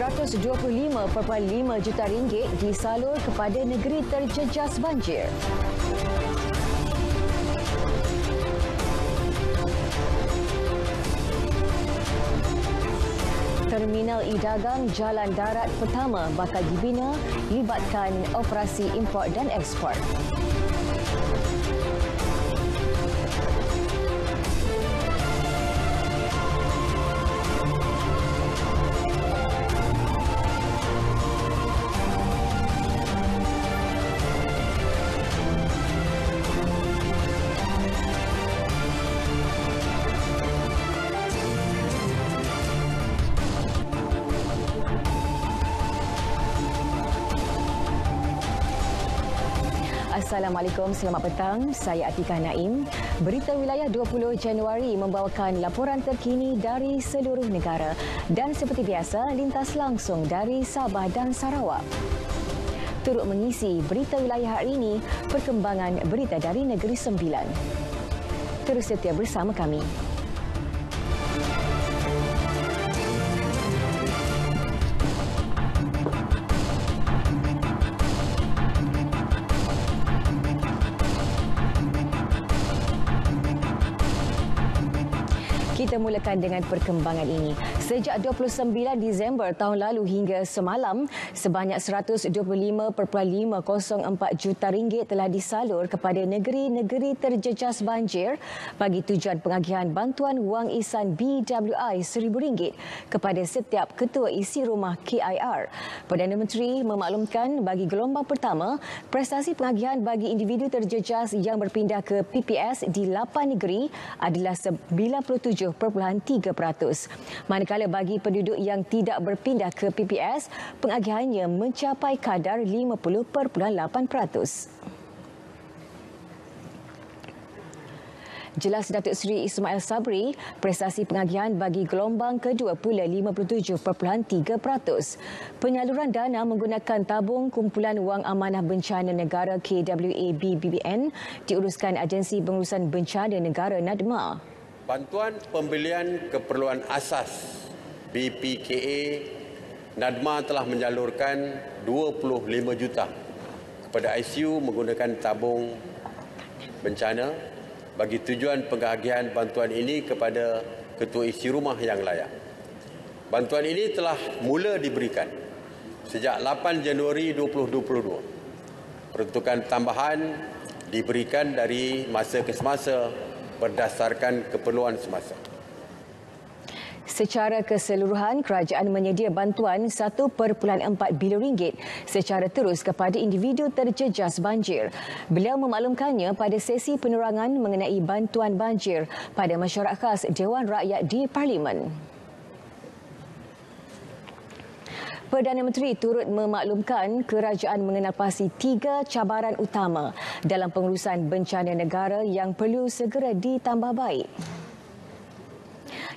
125.5 juta ringgit disalur kepada negeri terjejas banjir. Terminal e-dagang Jalan Darat pertama bakal dibina libatkan operasi import dan ekspor. Assalamualaikum, selamat petang. Saya Atikah Naim. Berita wilayah 20 Januari membawakan laporan terkini dari seluruh negara dan seperti biasa lintas langsung dari Sabah dan Sarawak. Turut mengisi berita wilayah hari ini perkembangan berita dari Negeri Sembilan. Terus setia bersama kami. Mulakan dengan perkembangan ini. Sejak 29 Disember tahun lalu hingga semalam, sebanyak 125.504 juta ringgit telah disalur kepada negeri-negeri terjejas banjir bagi tujuan pengagihan bantuan wang isan BWI RM1,000 kepada setiap ketua isi rumah KIR. Perdana Menteri memaklumkan bagi gelombang pertama, prestasi pengagihan bagi individu terjejas yang berpindah ke PPS di 8 negeri adalah 97 Manakala bagi penduduk yang tidak berpindah ke PPS, pengagihannya mencapai kadar 50.8%. Jelas Datuk Seri Ismail Sabri, prestasi pengagihan bagi gelombang kedua pula 57.3%. Penyaluran dana menggunakan tabung kumpulan wang amanah bencana negara KWA BBN diuruskan Agensi Pengurusan Bencana Negara NADMA. Bantuan pembelian keperluan asas BPKA NADMA telah menyalurkan 25 juta kepada ICU menggunakan tabung bencana bagi tujuan pengagihan bantuan ini kepada ketua isi rumah yang layak. Bantuan ini telah mula diberikan sejak 8 Januari 2022. Peruntukan tambahan diberikan dari masa ke semasa berdasarkan keperluan semasa. Secara keseluruhan, kerajaan menyedia bantuan 1.4 bilion ringgit secara terus kepada individu terjejas banjir. Beliau memaklumkannya pada sesi penerangan mengenai bantuan banjir pada masyarakat khas Dewan Rakyat di Parlimen. Perdana Menteri turut memaklumkan kerajaan mengenal pasti tiga cabaran utama dalam pengurusan bencana negara yang perlu segera ditambah baik.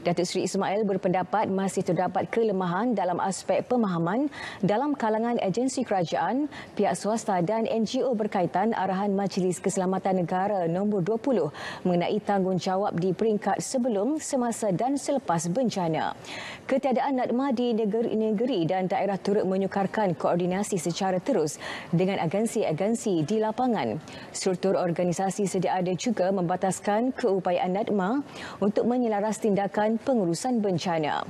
Datuk Seri Ismail berpendapat masih terdapat kelemahan dalam aspek pemahaman dalam kalangan agensi kerajaan, pihak swasta dan NGO berkaitan arahan Majlis Keselamatan Negara nombor 20 mengenai tanggungjawab di peringkat sebelum, semasa dan selepas bencana. Ketiadaan NADMA di negeri-negeri dan daerah turut menyukarkan koordinasi secara terus dengan agensi-agensi di lapangan. Struktur organisasi sedia ada juga membataskan keupayaan NADMA untuk menyelaras tindakan pengurusan bencana.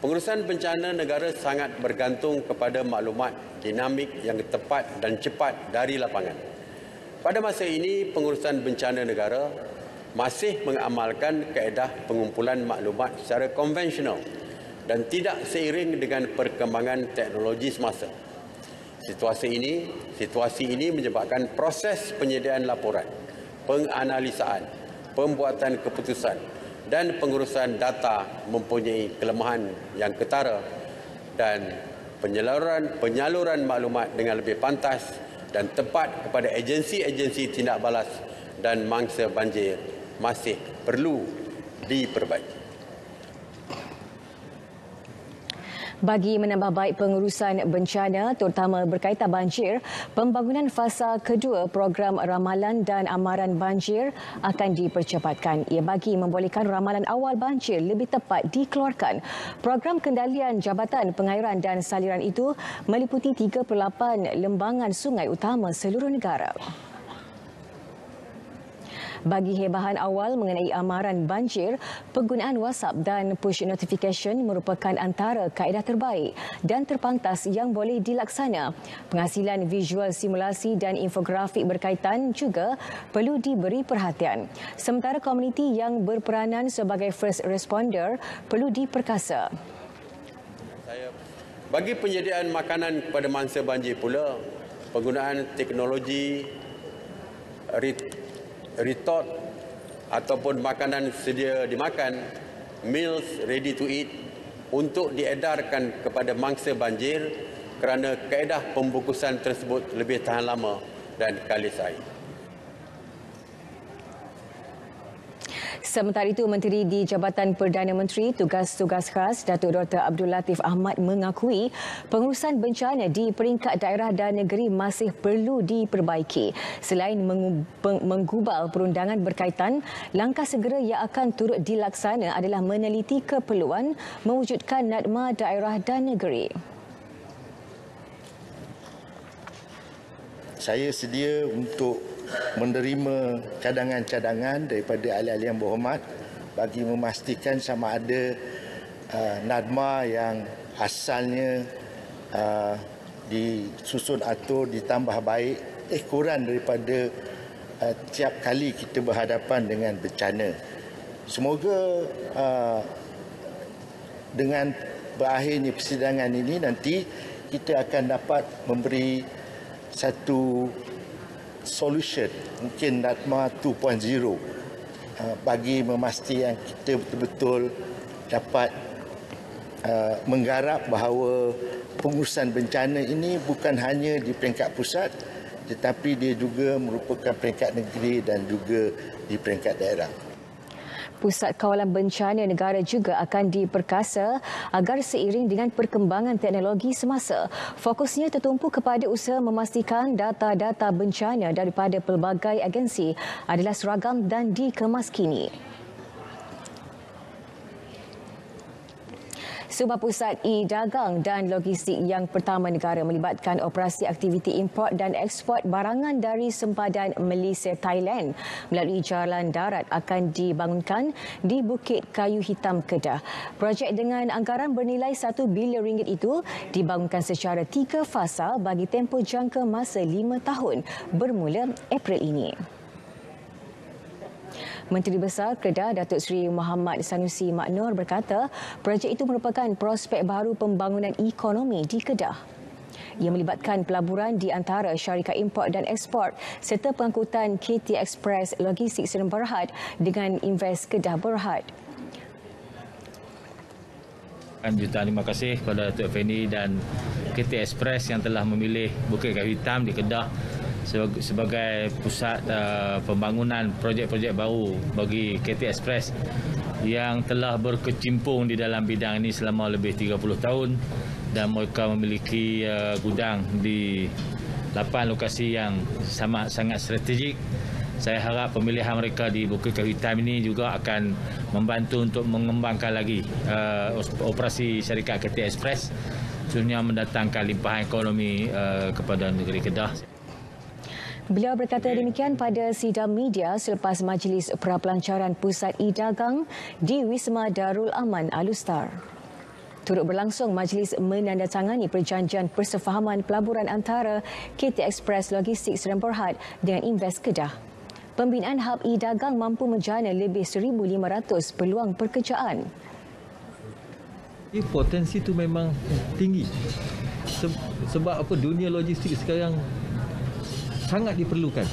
Pengurusan bencana negara sangat bergantung kepada maklumat dinamik yang tepat dan cepat dari lapangan. Pada masa ini, pengurusan bencana negara masih mengamalkan kaedah pengumpulan maklumat secara konvensional dan tidak seiring dengan perkembangan teknologi semasa. Situasi ini, situasi ini menyebabkan proses penyediaan laporan, penganalisaan, pembuatan keputusan dan pengurusan data mempunyai kelemahan yang ketara dan penyaluran penyaluran maklumat dengan lebih pantas dan tepat kepada agensi-agensi tindak balas dan mangsa banjir masih perlu diperbaiki. Bagi menambah baik pengurusan bencana terutama berkaitan banjir, pembangunan fasa kedua program ramalan dan amaran banjir akan dipercepatkan. Ia bagi membolehkan ramalan awal banjir lebih tepat dikeluarkan. Program kendalian Jabatan Pengairan dan Saliran itu meliputi 38 lembangan sungai utama seluruh negara. Bagi hebahan awal mengenai amaran banjir, penggunaan WhatsApp dan push notification merupakan antara kaedah terbaik dan terpantas yang boleh dilaksana. Penghasilan visual simulasi dan infografik berkaitan juga perlu diberi perhatian. Sementara komuniti yang berperanan sebagai first responder perlu diperkasa. Bagi penyediaan makanan kepada mangsa banjir pula, penggunaan teknologi retort ataupun makanan sedia dimakan, meals ready to eat untuk diedarkan kepada mangsa banjir kerana kaedah pembungkusan tersebut lebih tahan lama dan kalis air. Sementara itu, Menteri di Jabatan Perdana Menteri Tugas-Tugas Khas Datuk Dr. Abdul Latif Ahmad mengakui pengurusan bencana di peringkat daerah dan negeri masih perlu diperbaiki. Selain menggubal perundangan berkaitan, langkah segera yang akan turut dilaksana adalah meneliti keperluan mewujudkan nadma daerah dan negeri. Saya sedia untuk menerima cadangan-cadangan daripada ahli-ahli yang berhormat bagi memastikan sama ada uh, NADMA yang asalnya uh, disusun atur ditambah baik eh kurang daripada uh, tiap kali kita berhadapan dengan bencana. Semoga uh, dengan berakhirnya persidangan ini nanti kita akan dapat memberi satu solution mungkin NADMA 2.0 uh, bagi memastikan kita betul-betul dapat uh, menggarap bahawa pengurusan bencana ini bukan hanya di peringkat pusat tetapi dia juga merupakan peringkat negeri dan juga di peringkat daerah. Pusat Kawalan Bencana Negara juga akan diperkasa agar seiring dengan perkembangan teknologi semasa, fokusnya tertumpu kepada usaha memastikan data-data bencana daripada pelbagai agensi adalah seragam dan dikemaskini. Sebuah pusat e-dagang dan logistik yang pertama negara melibatkan operasi aktiviti import dan ekspor barangan dari sempadan Malaysia Thailand melalui jalan darat akan dibangunkan di Bukit Kayu Hitam Kedah. Projek dengan anggaran bernilai 1 bilion ringgit itu dibangunkan secara tiga fasa bagi tempoh jangka masa lima tahun bermula April ini. Menteri Besar Kedah Datuk Seri Muhammad Sanusi Maknur berkata projek itu merupakan prospek baru pembangunan ekonomi di Kedah. Ia melibatkan pelaburan di antara syarikat import dan ekspor serta pengangkutan KT Express Logistik Serem Berhad dengan Invest Kedah Berhad. Jutaan terima kasih kepada Datuk Effendi dan KT Express yang telah memilih Bukit Kayu Hitam di Kedah sebagai pusat uh, pembangunan projek-projek baru bagi KT Express yang telah berkecimpung di dalam bidang ini selama lebih 30 tahun dan mereka memiliki uh, gudang di 8 lokasi yang sama sangat strategik. Saya harap pemilihan mereka di Bukit Kayu Hitam ini juga akan membantu untuk mengembangkan lagi uh, operasi syarikat KT Express khususnya mendatangkan limpahan ekonomi uh, kepada negeri Kedah. Beliau berkata demikian pada sidang media selepas majlis prapelancaran Pusat E-Dagang di Wisma Darul Aman Alustar. Turut berlangsung majlis menandatangani perjanjian persefahaman pelaburan antara KT Express Logistik Serang Berhad dengan Invest Kedah. Pembinaan hub e-dagang mampu menjana lebih 1,500 peluang pekerjaan. Potensi itu memang tinggi. Sebab apa dunia logistik sekarang sangat diperlukan.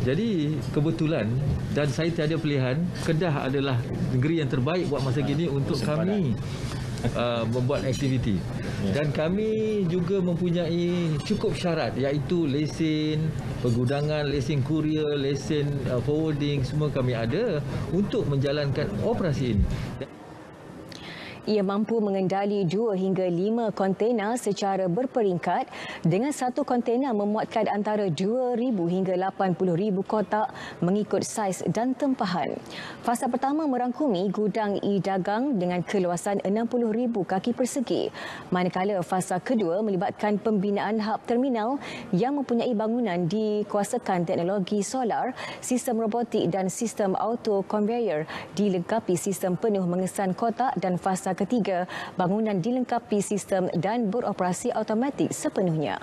Jadi kebetulan dan saya tiada pilihan Kedah adalah negeri yang terbaik buat masa kini untuk kami uh, membuat aktiviti. Dan kami juga mempunyai cukup syarat iaitu lesen pergudangan, lesen kurier, lesen uh, forwarding semua kami ada untuk menjalankan operasi ini. Ia mampu mengendali 2 hingga 5 kontena secara berperingkat dengan satu kontena memuatkan antara 2,000 hingga 80,000 kotak mengikut saiz dan tempahan. Fasa pertama merangkumi gudang e-dagang dengan keluasan 60,000 kaki persegi. Manakala fasa kedua melibatkan pembinaan hub terminal yang mempunyai bangunan dikuasakan teknologi solar, sistem robotik dan sistem auto conveyor dilengkapi sistem penuh mengesan kotak dan fasa ketiga, bangunan dilengkapi sistem dan beroperasi automatik sepenuhnya.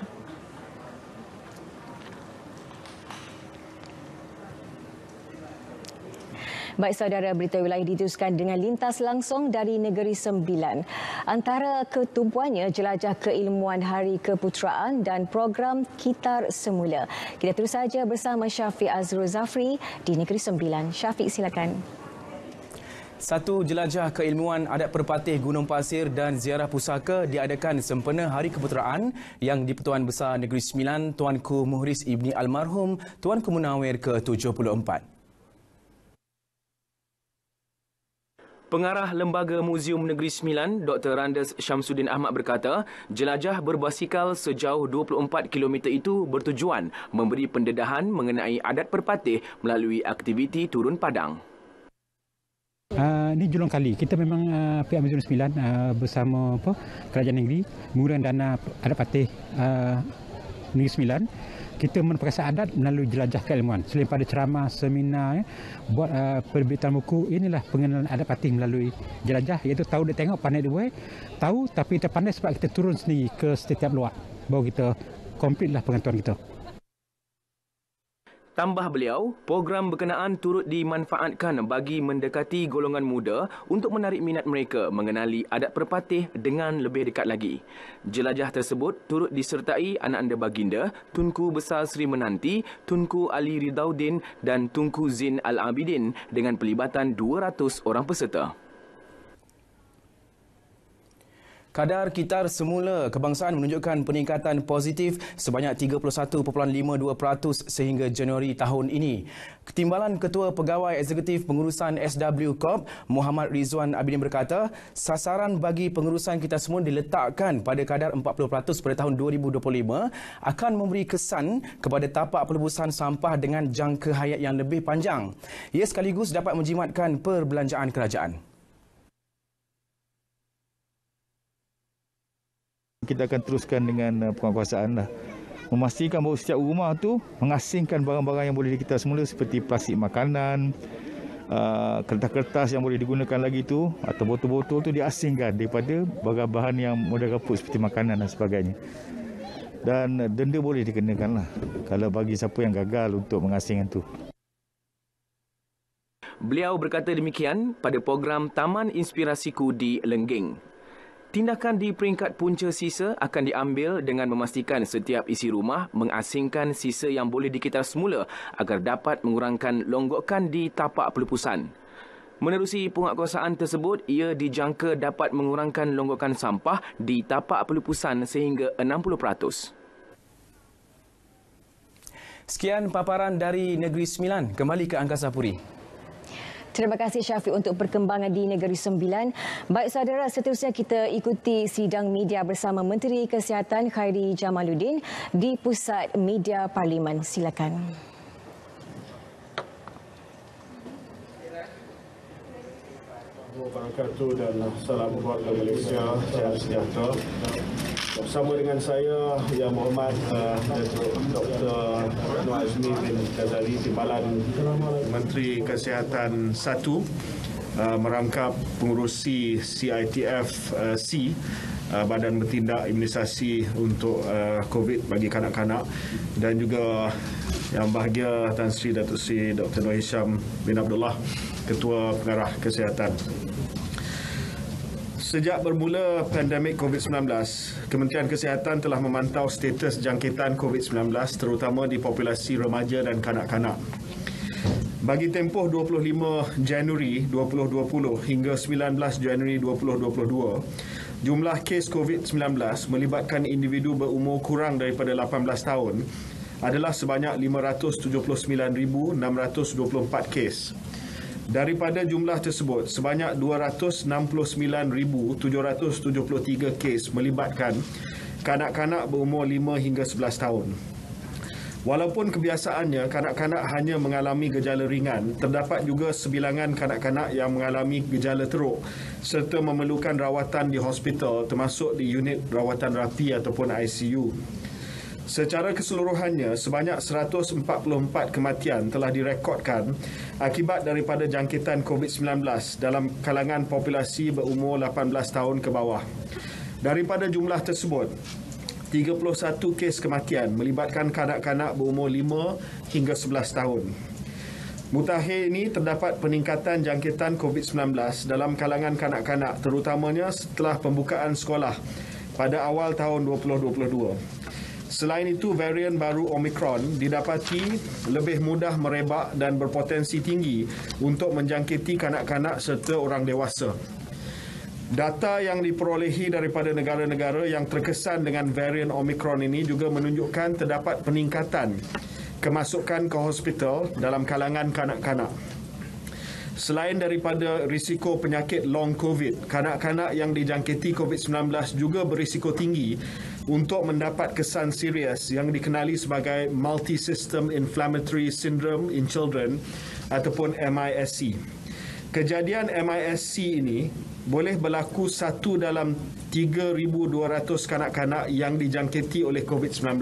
Baik saudara, berita wilayah diteruskan dengan lintas langsung dari Negeri Sembilan. Antara ketumpuannya jelajah keilmuan Hari Keputeraan dan program Kitar Semula. Kita terus saja bersama Syafiq Azrul Zafri di Negeri Sembilan. Syafiq silakan. Satu jelajah keilmuan adat perpatih Gunung Pasir dan ziarah pusaka diadakan sempena Hari Keputeraan yang di-Pertuan Besar Negeri Sembilan Tuanku Muhriz Ibni Almarhum Tuanku Munawir ke-74. Pengarah Lembaga Muzium Negeri Sembilan, Dr. Randes Syamsuddin Ahmad berkata, jelajah berbasikal sejauh 24 km itu bertujuan memberi pendedahan mengenai adat perpatih melalui aktiviti turun padang. Uh, ini julung kali. Kita memang uh, pihak Muzium Sembilan uh, bersama apa kerajaan negeri mengurang dana adat patih uh, Negeri Sembilan. Kita menerpakasa adat melalui jelajah keilmuan. Selain pada ceramah seminar ya, buat uh, perbitan buku inilah pengenalan adat patih melalui jelajah. Iaitu tahu dia tengok pandai dia buat tahu tapi kita pandai sebab kita turun sendiri ke setiap luar. Baru kita komplitlah pengetahuan kita Tambah beliau, program berkenaan turut dimanfaatkan bagi mendekati golongan muda untuk menarik minat mereka mengenali adat perpatih dengan lebih dekat lagi. Jelajah tersebut turut disertai anak anda baginda, Tunku Besar Sri Menanti, Tunku Ali Ridaudin dan Tunku Zin Al-Abidin dengan pelibatan 200 orang peserta. Kadar kitar semula kebangsaan menunjukkan peningkatan positif sebanyak 31.52% sehingga Januari tahun ini. Ketimbalan Ketua Pegawai Eksekutif Pengurusan SW Corp Muhammad Rizwan Abidin berkata, sasaran bagi pengurusan kita semua diletakkan pada kadar 40% pada tahun 2025 akan memberi kesan kepada tapak pelebusan sampah dengan jangka hayat yang lebih panjang. Ia sekaligus dapat menjimatkan perbelanjaan kerajaan. Kita akan teruskan dengan uh, penguasaan lah. Memastikan bahawa setiap rumah tu mengasingkan barang-barang yang boleh kita semula seperti plastik makanan, uh, kertas-kertas yang boleh digunakan lagi tu atau botol-botol tu diasingkan daripada bahan-bahan yang mudah kaput seperti makanan dan sebagainya. Dan uh, denda boleh dikenakan lah kalau bagi siapa yang gagal untuk mengasingkan tu. Beliau berkata demikian pada program Taman Inspirasiku di Lengging. Tindakan di peringkat punca sisa akan diambil dengan memastikan setiap isi rumah mengasingkan sisa yang boleh dikitar semula agar dapat mengurangkan longgokan di tapak pelepusan. Menerusi penguatkuasaan tersebut, ia dijangka dapat mengurangkan longgokan sampah di tapak pelepusan sehingga 60%. Sekian paparan dari Negeri Sembilan. Kembali ke Angkasa Puri. Terima kasih Syafiq untuk perkembangan di Negeri Sembilan. Baik saudara, seterusnya kita ikuti sidang media bersama Menteri Kesihatan Khairi Jamaluddin di Pusat Media Parlimen. Silakan. Wabarakatuh dan salam buat Malaysia sehat sejahtera. Bersama dengan saya Yang Berhormat uh, Dr. Nur Azmi bin Ghazali Timbalan Menteri Kesihatan 1 uh, merangkap pengurusi CITF uh, C uh, Badan Bertindak Imunisasi untuk uh, COVID bagi kanak-kanak dan juga yang bahagia Tan Sri Datuk Sri Dr. Nur Hisham bin Abdullah Ketua Pengarah Kesihatan. Sejak bermula pandemik COVID-19, Kementerian Kesihatan telah memantau status jangkitan COVID-19 terutama di populasi remaja dan kanak-kanak. Bagi tempoh 25 Januari 2020 hingga 19 Januari 2022, jumlah kes COVID-19 melibatkan individu berumur kurang daripada 18 tahun adalah sebanyak 579,624 kes. Daripada jumlah tersebut, sebanyak 269,773 kes melibatkan kanak-kanak berumur 5 hingga 11 tahun. Walaupun kebiasaannya kanak-kanak hanya mengalami gejala ringan, terdapat juga sebilangan kanak-kanak yang mengalami gejala teruk serta memerlukan rawatan di hospital termasuk di unit rawatan rapi ataupun ICU. Secara keseluruhannya, sebanyak 144 kematian telah direkodkan akibat daripada jangkitan COVID-19 dalam kalangan populasi berumur 18 tahun ke bawah. Daripada jumlah tersebut, 31 kes kematian melibatkan kanak-kanak berumur 5 hingga 11 tahun. Mutakhir ini terdapat peningkatan jangkitan COVID-19 dalam kalangan kanak-kanak terutamanya setelah pembukaan sekolah pada awal tahun 2022. Selain itu, varian baru Omicron didapati lebih mudah merebak dan berpotensi tinggi untuk menjangkiti kanak-kanak serta orang dewasa. Data yang diperolehi daripada negara-negara yang terkesan dengan varian Omicron ini juga menunjukkan terdapat peningkatan kemasukan ke hospital dalam kalangan kanak-kanak. Selain daripada risiko penyakit long COVID, kanak-kanak yang dijangkiti COVID-19 juga berisiko tinggi untuk mendapat kesan serius yang dikenali sebagai Multi-System Inflammatory Syndrome in Children ataupun MISC. Kejadian MISC ini boleh berlaku satu dalam 3,200 kanak-kanak yang dijangkiti oleh COVID-19.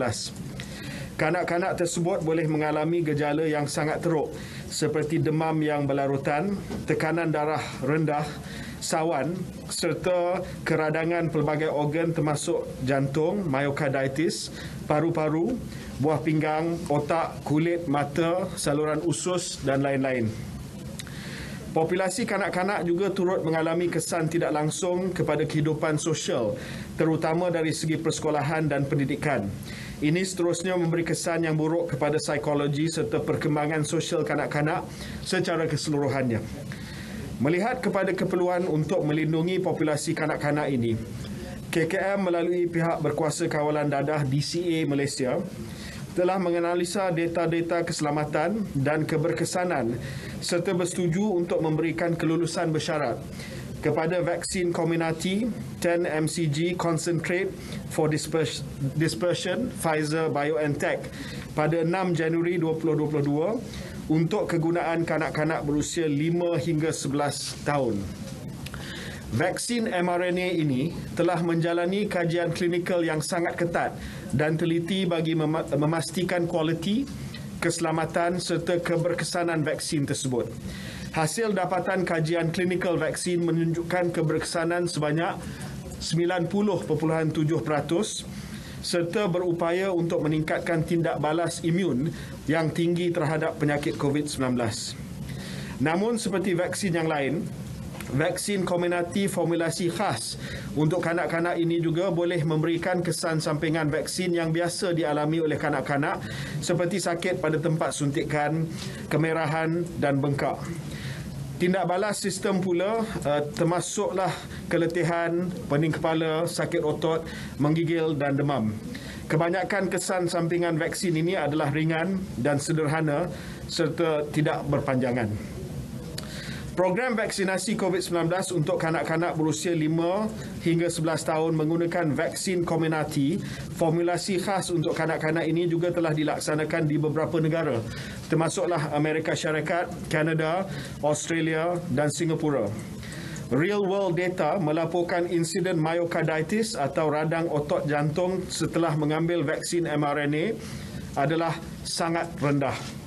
Kanak-kanak tersebut boleh mengalami gejala yang sangat teruk seperti demam yang berlarutan, tekanan darah rendah, sawan serta keradangan pelbagai organ termasuk jantung, myocarditis, paru-paru, buah pinggang, otak, kulit, mata, saluran usus dan lain-lain. Populasi kanak-kanak juga turut mengalami kesan tidak langsung kepada kehidupan sosial, terutama dari segi persekolahan dan pendidikan. Ini seterusnya memberi kesan yang buruk kepada psikologi serta perkembangan sosial kanak-kanak secara keseluruhannya. Melihat kepada keperluan untuk melindungi populasi kanak-kanak ini, KKM melalui pihak berkuasa kawalan dadah DCA Malaysia telah menganalisa data-data keselamatan dan keberkesanan serta bersetuju untuk memberikan kelulusan bersyarat kepada vaksin Comirnaty 10 mcg concentrate for dispersion Pfizer BioNTech pada 6 Januari 2022 untuk kegunaan kanak-kanak berusia 5 hingga 11 tahun. Vaksin mRNA ini telah menjalani kajian klinikal yang sangat ketat dan teliti bagi memastikan kualiti, keselamatan serta keberkesanan vaksin tersebut. Hasil dapatan kajian klinikal vaksin menunjukkan keberkesanan sebanyak 90.7% serta berupaya untuk meningkatkan tindak balas imun yang tinggi terhadap penyakit COVID-19. Namun seperti vaksin yang lain, vaksin Comirnaty formulasi khas untuk kanak-kanak ini juga boleh memberikan kesan sampingan vaksin yang biasa dialami oleh kanak-kanak seperti sakit pada tempat suntikan, kemerahan dan bengkak. Tindak balas sistem pula uh, termasuklah keletihan, pening kepala, sakit otot, menggigil dan demam. Kebanyakan kesan sampingan vaksin ini adalah ringan dan sederhana serta tidak berpanjangan. Program vaksinasi COVID-19 untuk kanak-kanak berusia 5 hingga 11 tahun menggunakan vaksin Comirnaty, formulasi khas untuk kanak-kanak ini juga telah dilaksanakan di beberapa negara, termasuklah Amerika Syarikat, Kanada, Australia dan Singapura. Real world data melaporkan insiden myocarditis atau radang otot jantung setelah mengambil vaksin mRNA adalah sangat rendah.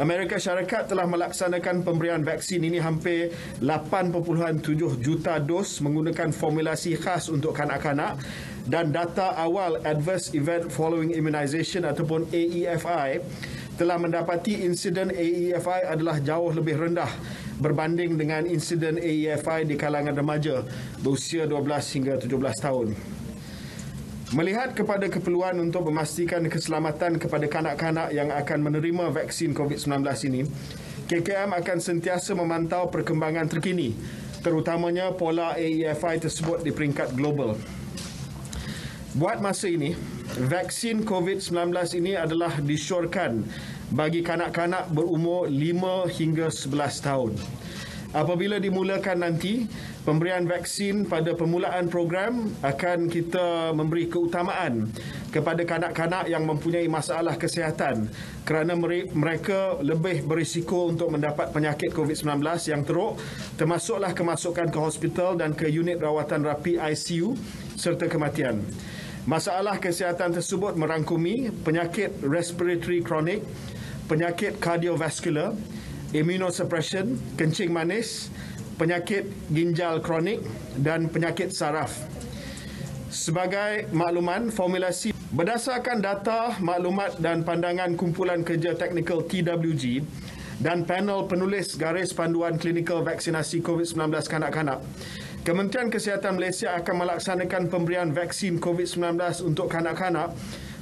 Amerika Syarikat telah melaksanakan pemberian vaksin ini hampir 8.7 juta dos menggunakan formulasi khas untuk kanak-kanak dan data awal Adverse Event Following Immunization ataupun AEFI telah mendapati insiden AEFI adalah jauh lebih rendah berbanding dengan insiden AEFI di kalangan remaja berusia 12 hingga 17 tahun. Melihat kepada keperluan untuk memastikan keselamatan kepada kanak-kanak yang akan menerima vaksin COVID-19 ini, KKM akan sentiasa memantau perkembangan terkini, terutamanya pola AEFI tersebut di peringkat global. Buat masa ini, vaksin COVID-19 ini adalah disyorkan bagi kanak-kanak berumur 5 hingga 11 tahun. Apabila dimulakan nanti, pemberian vaksin pada permulaan program akan kita memberi keutamaan kepada kanak-kanak yang mempunyai masalah kesihatan kerana mereka lebih berisiko untuk mendapat penyakit COVID-19 yang teruk termasuklah kemasukan ke hospital dan ke unit rawatan rapi ICU serta kematian. Masalah kesihatan tersebut merangkumi penyakit respiratory kronik, penyakit kardiovaskular, immunosuppression, kencing manis, penyakit ginjal kronik dan penyakit saraf. Sebagai makluman, formulasi berdasarkan data, maklumat dan pandangan kumpulan kerja teknikal TWG dan panel penulis garis panduan klinikal vaksinasi COVID-19 kanak-kanak, Kementerian Kesihatan Malaysia akan melaksanakan pemberian vaksin COVID-19 untuk kanak-kanak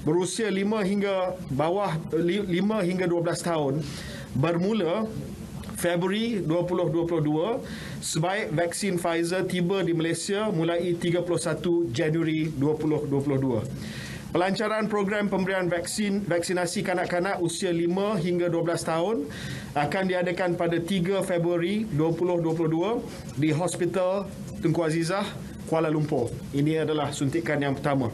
berusia 5 hingga bawah 5 hingga 12 tahun bermula Februari 2022 sebaik vaksin Pfizer tiba di Malaysia mulai 31 Januari 2022. Pelancaran program pemberian vaksin vaksinasi kanak-kanak usia 5 hingga 12 tahun akan diadakan pada 3 Februari 2022 di Hospital Tunku Azizah, Kuala Lumpur. Ini adalah suntikan yang pertama.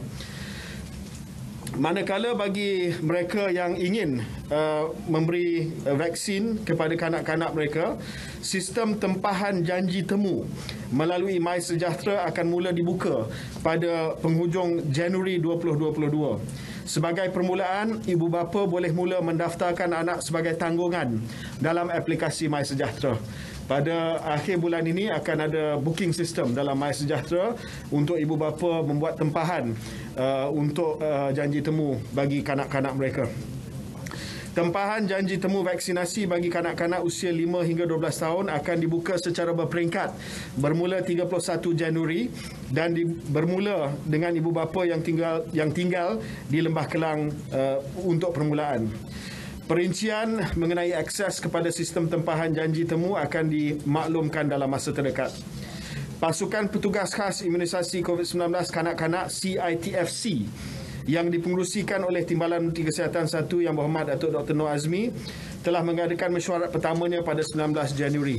Manakala bagi mereka yang ingin uh, memberi vaksin kepada kanak-kanak mereka, sistem tempahan janji temu melalui My Sejahtera akan mula dibuka pada penghujung Januari 2022. Sebagai permulaan, ibu bapa boleh mula mendaftarkan anak sebagai tanggungan dalam aplikasi My Sejahtera pada akhir bulan ini akan ada booking system dalam My Sejahtera untuk ibu bapa membuat tempahan uh, untuk uh, janji temu bagi kanak-kanak mereka. Tempahan janji temu vaksinasi bagi kanak-kanak usia 5 hingga 12 tahun akan dibuka secara berperingkat bermula 31 Januari dan di, bermula dengan ibu bapa yang tinggal yang tinggal di Lembah Kelang uh, untuk permulaan. Perincian mengenai akses kepada sistem tempahan janji temu akan dimaklumkan dalam masa terdekat. Pasukan Petugas Khas Imunisasi COVID-19 Kanak-Kanak CITFC yang dipengerusikan oleh Timbalan Menteri Kesihatan 1 Yang Berhormat Datuk Dr. Noor Azmi telah mengadakan mesyuarat pertamanya pada 19 Januari.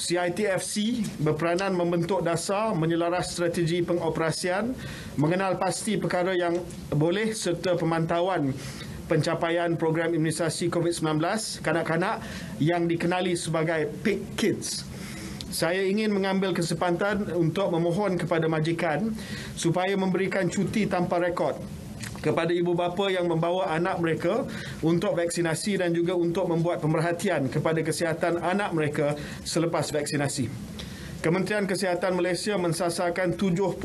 CITFC berperanan membentuk dasar menyelaras strategi pengoperasian, mengenal pasti perkara yang boleh serta pemantauan pencapaian program imunisasi COVID-19 kanak-kanak yang dikenali sebagai PIC Kids. Saya ingin mengambil kesempatan untuk memohon kepada majikan supaya memberikan cuti tanpa rekod kepada ibu bapa yang membawa anak mereka untuk vaksinasi dan juga untuk membuat pemerhatian kepada kesihatan anak mereka selepas vaksinasi. Kementerian Kesihatan Malaysia mensasarkan 70%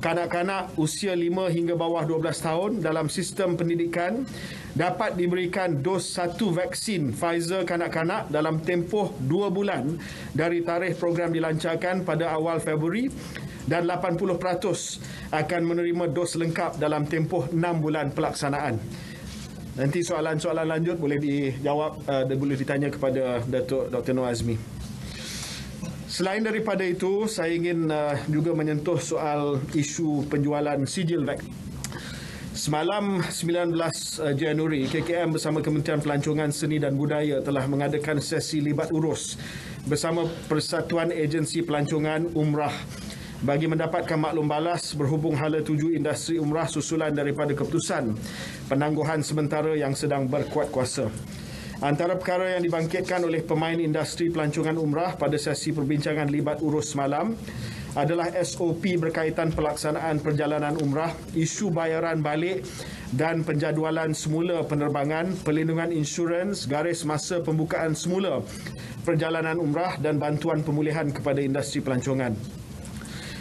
kanak-kanak usia 5 hingga bawah 12 tahun dalam sistem pendidikan dapat diberikan dos satu vaksin Pfizer kanak-kanak dalam tempoh 2 bulan dari tarikh program dilancarkan pada awal Februari dan 80% akan menerima dos lengkap dalam tempoh 6 bulan pelaksanaan. Nanti soalan-soalan lanjut boleh dijawab dan boleh ditanya kepada Datuk Dr. Noor Azmi. Selain daripada itu, saya ingin uh, juga menyentuh soal isu penjualan sijil vaksin. Semalam 19 uh, Januari, KKM bersama Kementerian Pelancongan Seni dan Budaya telah mengadakan sesi libat urus bersama Persatuan Agensi Pelancongan Umrah bagi mendapatkan maklum balas berhubung hala tuju industri umrah susulan daripada keputusan penangguhan sementara yang sedang berkuat kuasa. Antara perkara yang dibangkitkan oleh pemain industri pelancongan umrah pada sesi perbincangan libat urus semalam adalah SOP berkaitan pelaksanaan perjalanan umrah, isu bayaran balik dan penjadualan semula penerbangan, pelindungan insurans, garis masa pembukaan semula perjalanan umrah dan bantuan pemulihan kepada industri pelancongan.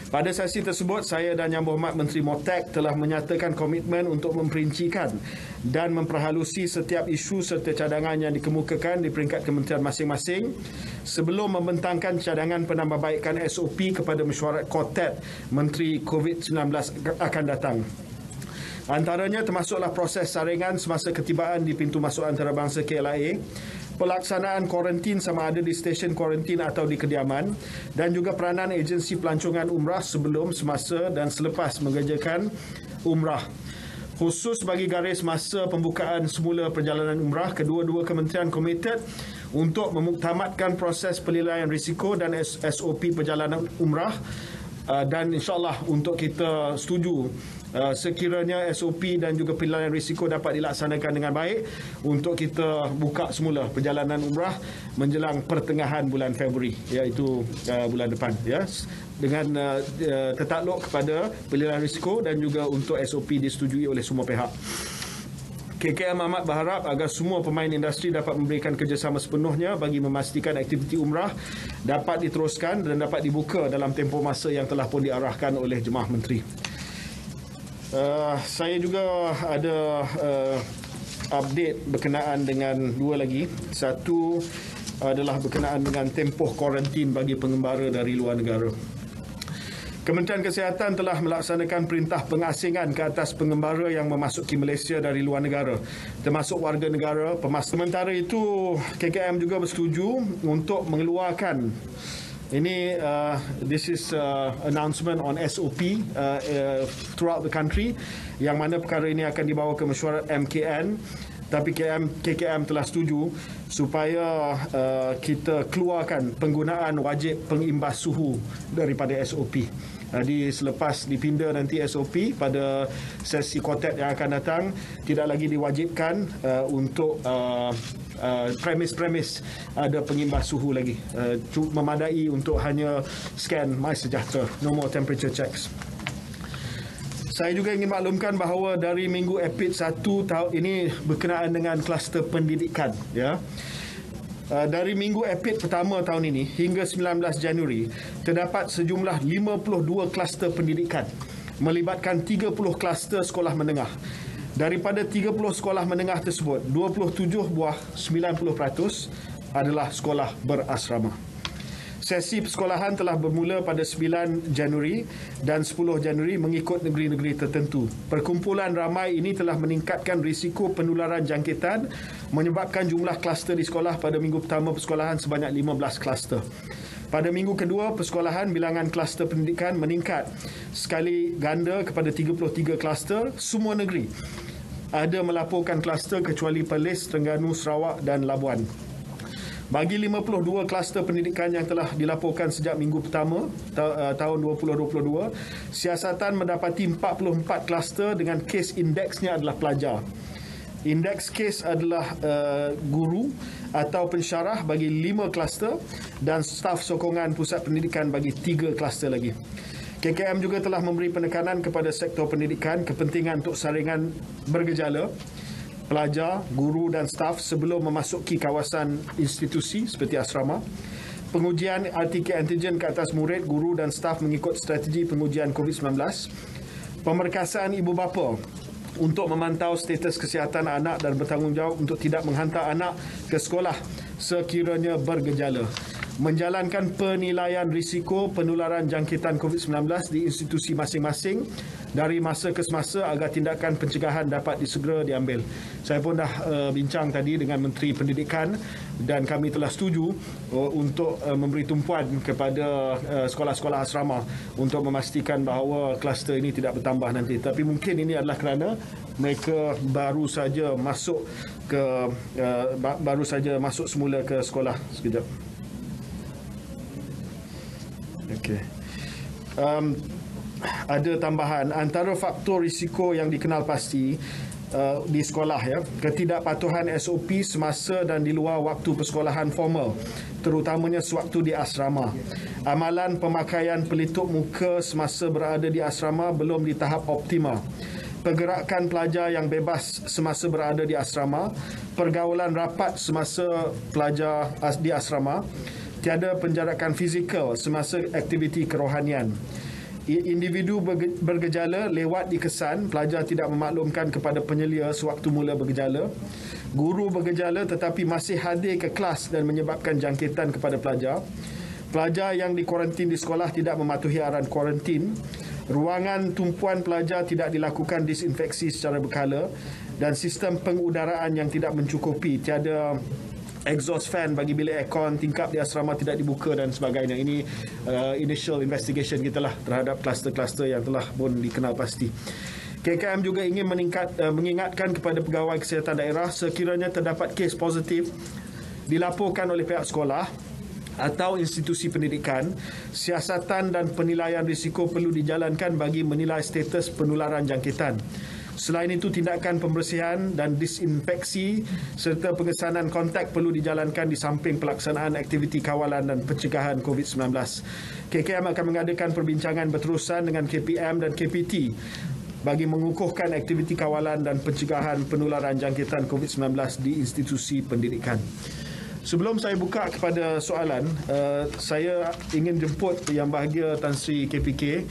Pada sesi tersebut, saya dan Yang Berhormat Menteri Motek telah menyatakan komitmen untuk memperincikan dan memperhalusi setiap isu serta cadangan yang dikemukakan di peringkat kementerian masing-masing sebelum membentangkan cadangan penambahbaikan SOP kepada mesyuarat Kotet Menteri COVID-19 akan datang. Antaranya termasuklah proses saringan semasa ketibaan di pintu masuk antarabangsa KLIA, pelaksanaan kuarantin sama ada di stesen kuarantin atau di kediaman dan juga peranan agensi pelancongan umrah sebelum, semasa dan selepas mengerjakan umrah. khusus bagi garis masa pembukaan semula perjalanan umrah kedua-dua kementerian komited untuk memuktamadkan proses penilaian risiko dan SOP perjalanan umrah uh, dan insyaallah untuk kita setuju uh, sekiranya SOP dan juga penilaian risiko dapat dilaksanakan dengan baik untuk kita buka semula perjalanan umrah menjelang pertengahan bulan Februari iaitu uh, bulan depan ya dengan uh, uh, tertakluk kepada penilaian risiko dan juga untuk SOP disetujui oleh semua pihak. KKM amat berharap agar semua pemain industri dapat memberikan kerjasama sepenuhnya bagi memastikan aktiviti umrah dapat diteruskan dan dapat dibuka dalam tempoh masa yang telah pun diarahkan oleh jemaah menteri. Uh, saya juga ada uh, update berkenaan dengan dua lagi. Satu adalah berkenaan dengan tempoh kuarantin bagi pengembara dari luar negara. Kementerian Kesihatan telah melaksanakan perintah pengasingan ke atas pengembara yang memasuki Malaysia dari luar negara termasuk warga negara pemas. Sementara itu KKM juga bersetuju untuk mengeluarkan ini uh, this is uh, announcement on SOP uh, uh, throughout the country yang mana perkara ini akan dibawa ke mesyuarat MKN tapi KKM, KKM telah setuju supaya uh, kita keluarkan penggunaan wajib pengimbas suhu daripada SOP. Jadi selepas dipinda nanti SOP pada sesi kotet yang akan datang tidak lagi diwajibkan uh, untuk uh, uh, premis-premis ada pengimbas suhu lagi. Uh, memadai untuk hanya scan MySejahtera, no more temperature checks. Saya juga ingin maklumkan bahawa dari minggu EPID 1 tahun ini berkenaan dengan kluster pendidikan ya. Uh, dari minggu EPID pertama tahun ini hingga 19 Januari terdapat sejumlah 52 kluster pendidikan melibatkan 30 kluster sekolah menengah. Daripada 30 sekolah menengah tersebut, 27 buah 90% adalah sekolah berasrama. Sesi persekolahan telah bermula pada 9 Januari dan 10 Januari mengikut negeri-negeri tertentu. Perkumpulan ramai ini telah meningkatkan risiko penularan jangkitan menyebabkan jumlah kluster di sekolah pada minggu pertama persekolahan sebanyak 15 kluster. Pada minggu kedua persekolahan bilangan kluster pendidikan meningkat sekali ganda kepada 33 kluster semua negeri. Ada melaporkan kluster kecuali Perlis, Terengganu, Sarawak dan Labuan. Bagi 52 kluster pendidikan yang telah dilaporkan sejak minggu pertama ta- uh, tahun 2022, siasatan mendapati 44 kluster dengan kes indeksnya adalah pelajar. Indeks kes adalah uh, guru atau pensyarah bagi 5 kluster dan staf sokongan pusat pendidikan bagi 3 kluster lagi. KKM juga telah memberi penekanan kepada sektor pendidikan kepentingan untuk saringan bergejala pelajar, guru dan staf sebelum memasuki kawasan institusi seperti asrama. Pengujian RTK antigen ke atas murid, guru dan staf mengikut strategi pengujian COVID-19. Pemerkasaan ibu bapa untuk memantau status kesihatan anak dan bertanggungjawab untuk tidak menghantar anak ke sekolah sekiranya bergejala menjalankan penilaian risiko penularan jangkitan COVID-19 di institusi masing-masing dari masa ke semasa agar tindakan pencegahan dapat disegera diambil. Saya pun dah uh, bincang tadi dengan Menteri Pendidikan dan kami telah setuju uh, untuk uh, memberi tumpuan kepada uh, sekolah-sekolah asrama untuk memastikan bahawa kluster ini tidak bertambah nanti. Tapi mungkin ini adalah kerana mereka baru saja masuk ke uh, baru saja masuk semula ke sekolah sekejap. Okey. Um, ada tambahan. Antara faktor risiko yang dikenal pasti uh, di sekolah ya. Ketidakpatuhan SOP semasa dan di luar waktu persekolahan formal terutamanya sewaktu di asrama. Amalan pemakaian pelitup muka semasa berada di asrama belum di tahap optimal. Pergerakan pelajar yang bebas semasa berada di asrama. Pergaulan rapat semasa pelajar di asrama tiada penjarakan fizikal semasa aktiviti kerohanian. Individu bergejala lewat dikesan, pelajar tidak memaklumkan kepada penyelia sewaktu mula bergejala. Guru bergejala tetapi masih hadir ke kelas dan menyebabkan jangkitan kepada pelajar. Pelajar yang dikuarantin di sekolah tidak mematuhi arahan kuarantin. Ruangan tumpuan pelajar tidak dilakukan disinfeksi secara berkala dan sistem pengudaraan yang tidak mencukupi. Tiada exhaust fan bagi bilik aircon tingkap di asrama tidak dibuka dan sebagainya ini uh, initial investigation kita lah terhadap kluster-kluster yang telah pun dikenal pasti KKM juga ingin meningkat, uh, mengingatkan kepada pegawai kesihatan daerah sekiranya terdapat kes positif dilaporkan oleh pihak sekolah atau institusi pendidikan, siasatan dan penilaian risiko perlu dijalankan bagi menilai status penularan jangkitan. Selain itu, tindakan pembersihan dan disinfeksi serta pengesanan kontak perlu dijalankan di samping pelaksanaan aktiviti kawalan dan pencegahan COVID-19. KKM akan mengadakan perbincangan berterusan dengan KPM dan KPT bagi mengukuhkan aktiviti kawalan dan pencegahan penularan jangkitan COVID-19 di institusi pendidikan. Sebelum saya buka kepada soalan, uh, saya ingin jemput Yang Bahagia Tan Sri KPK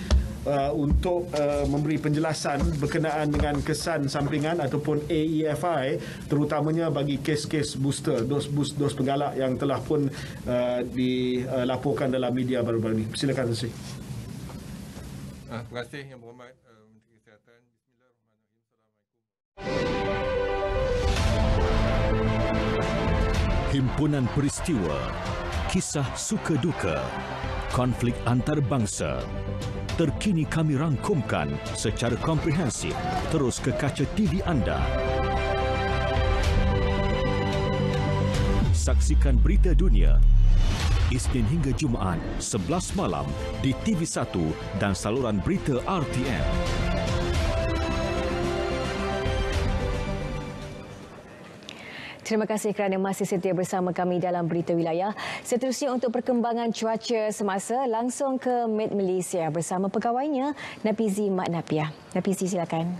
uh, untuk uh, memberi penjelasan berkenaan dengan kesan sampingan ataupun AEFI terutamanya bagi kes-kes booster dos dos dos pegalak yang telah pun uh, dilaporkan dalam media baru-baru ini. Silakan Sri. Uh, terima kasih yang berhormat uh, Menteri Kesihatan. Himpunan peristiwa, kisah suka duka, konflik antarabangsa, terkini kami rangkumkan secara komprehensif terus ke kaca TV anda. Saksikan berita dunia Isnin hingga Jumaat 11 malam di TV1 dan saluran berita RTM. Terima kasih kerana masih setia bersama kami dalam Berita Wilayah. Seterusnya untuk perkembangan cuaca semasa, langsung ke Med Malaysia bersama pegawainya Napizi Mak Napiah. Napizi silakan.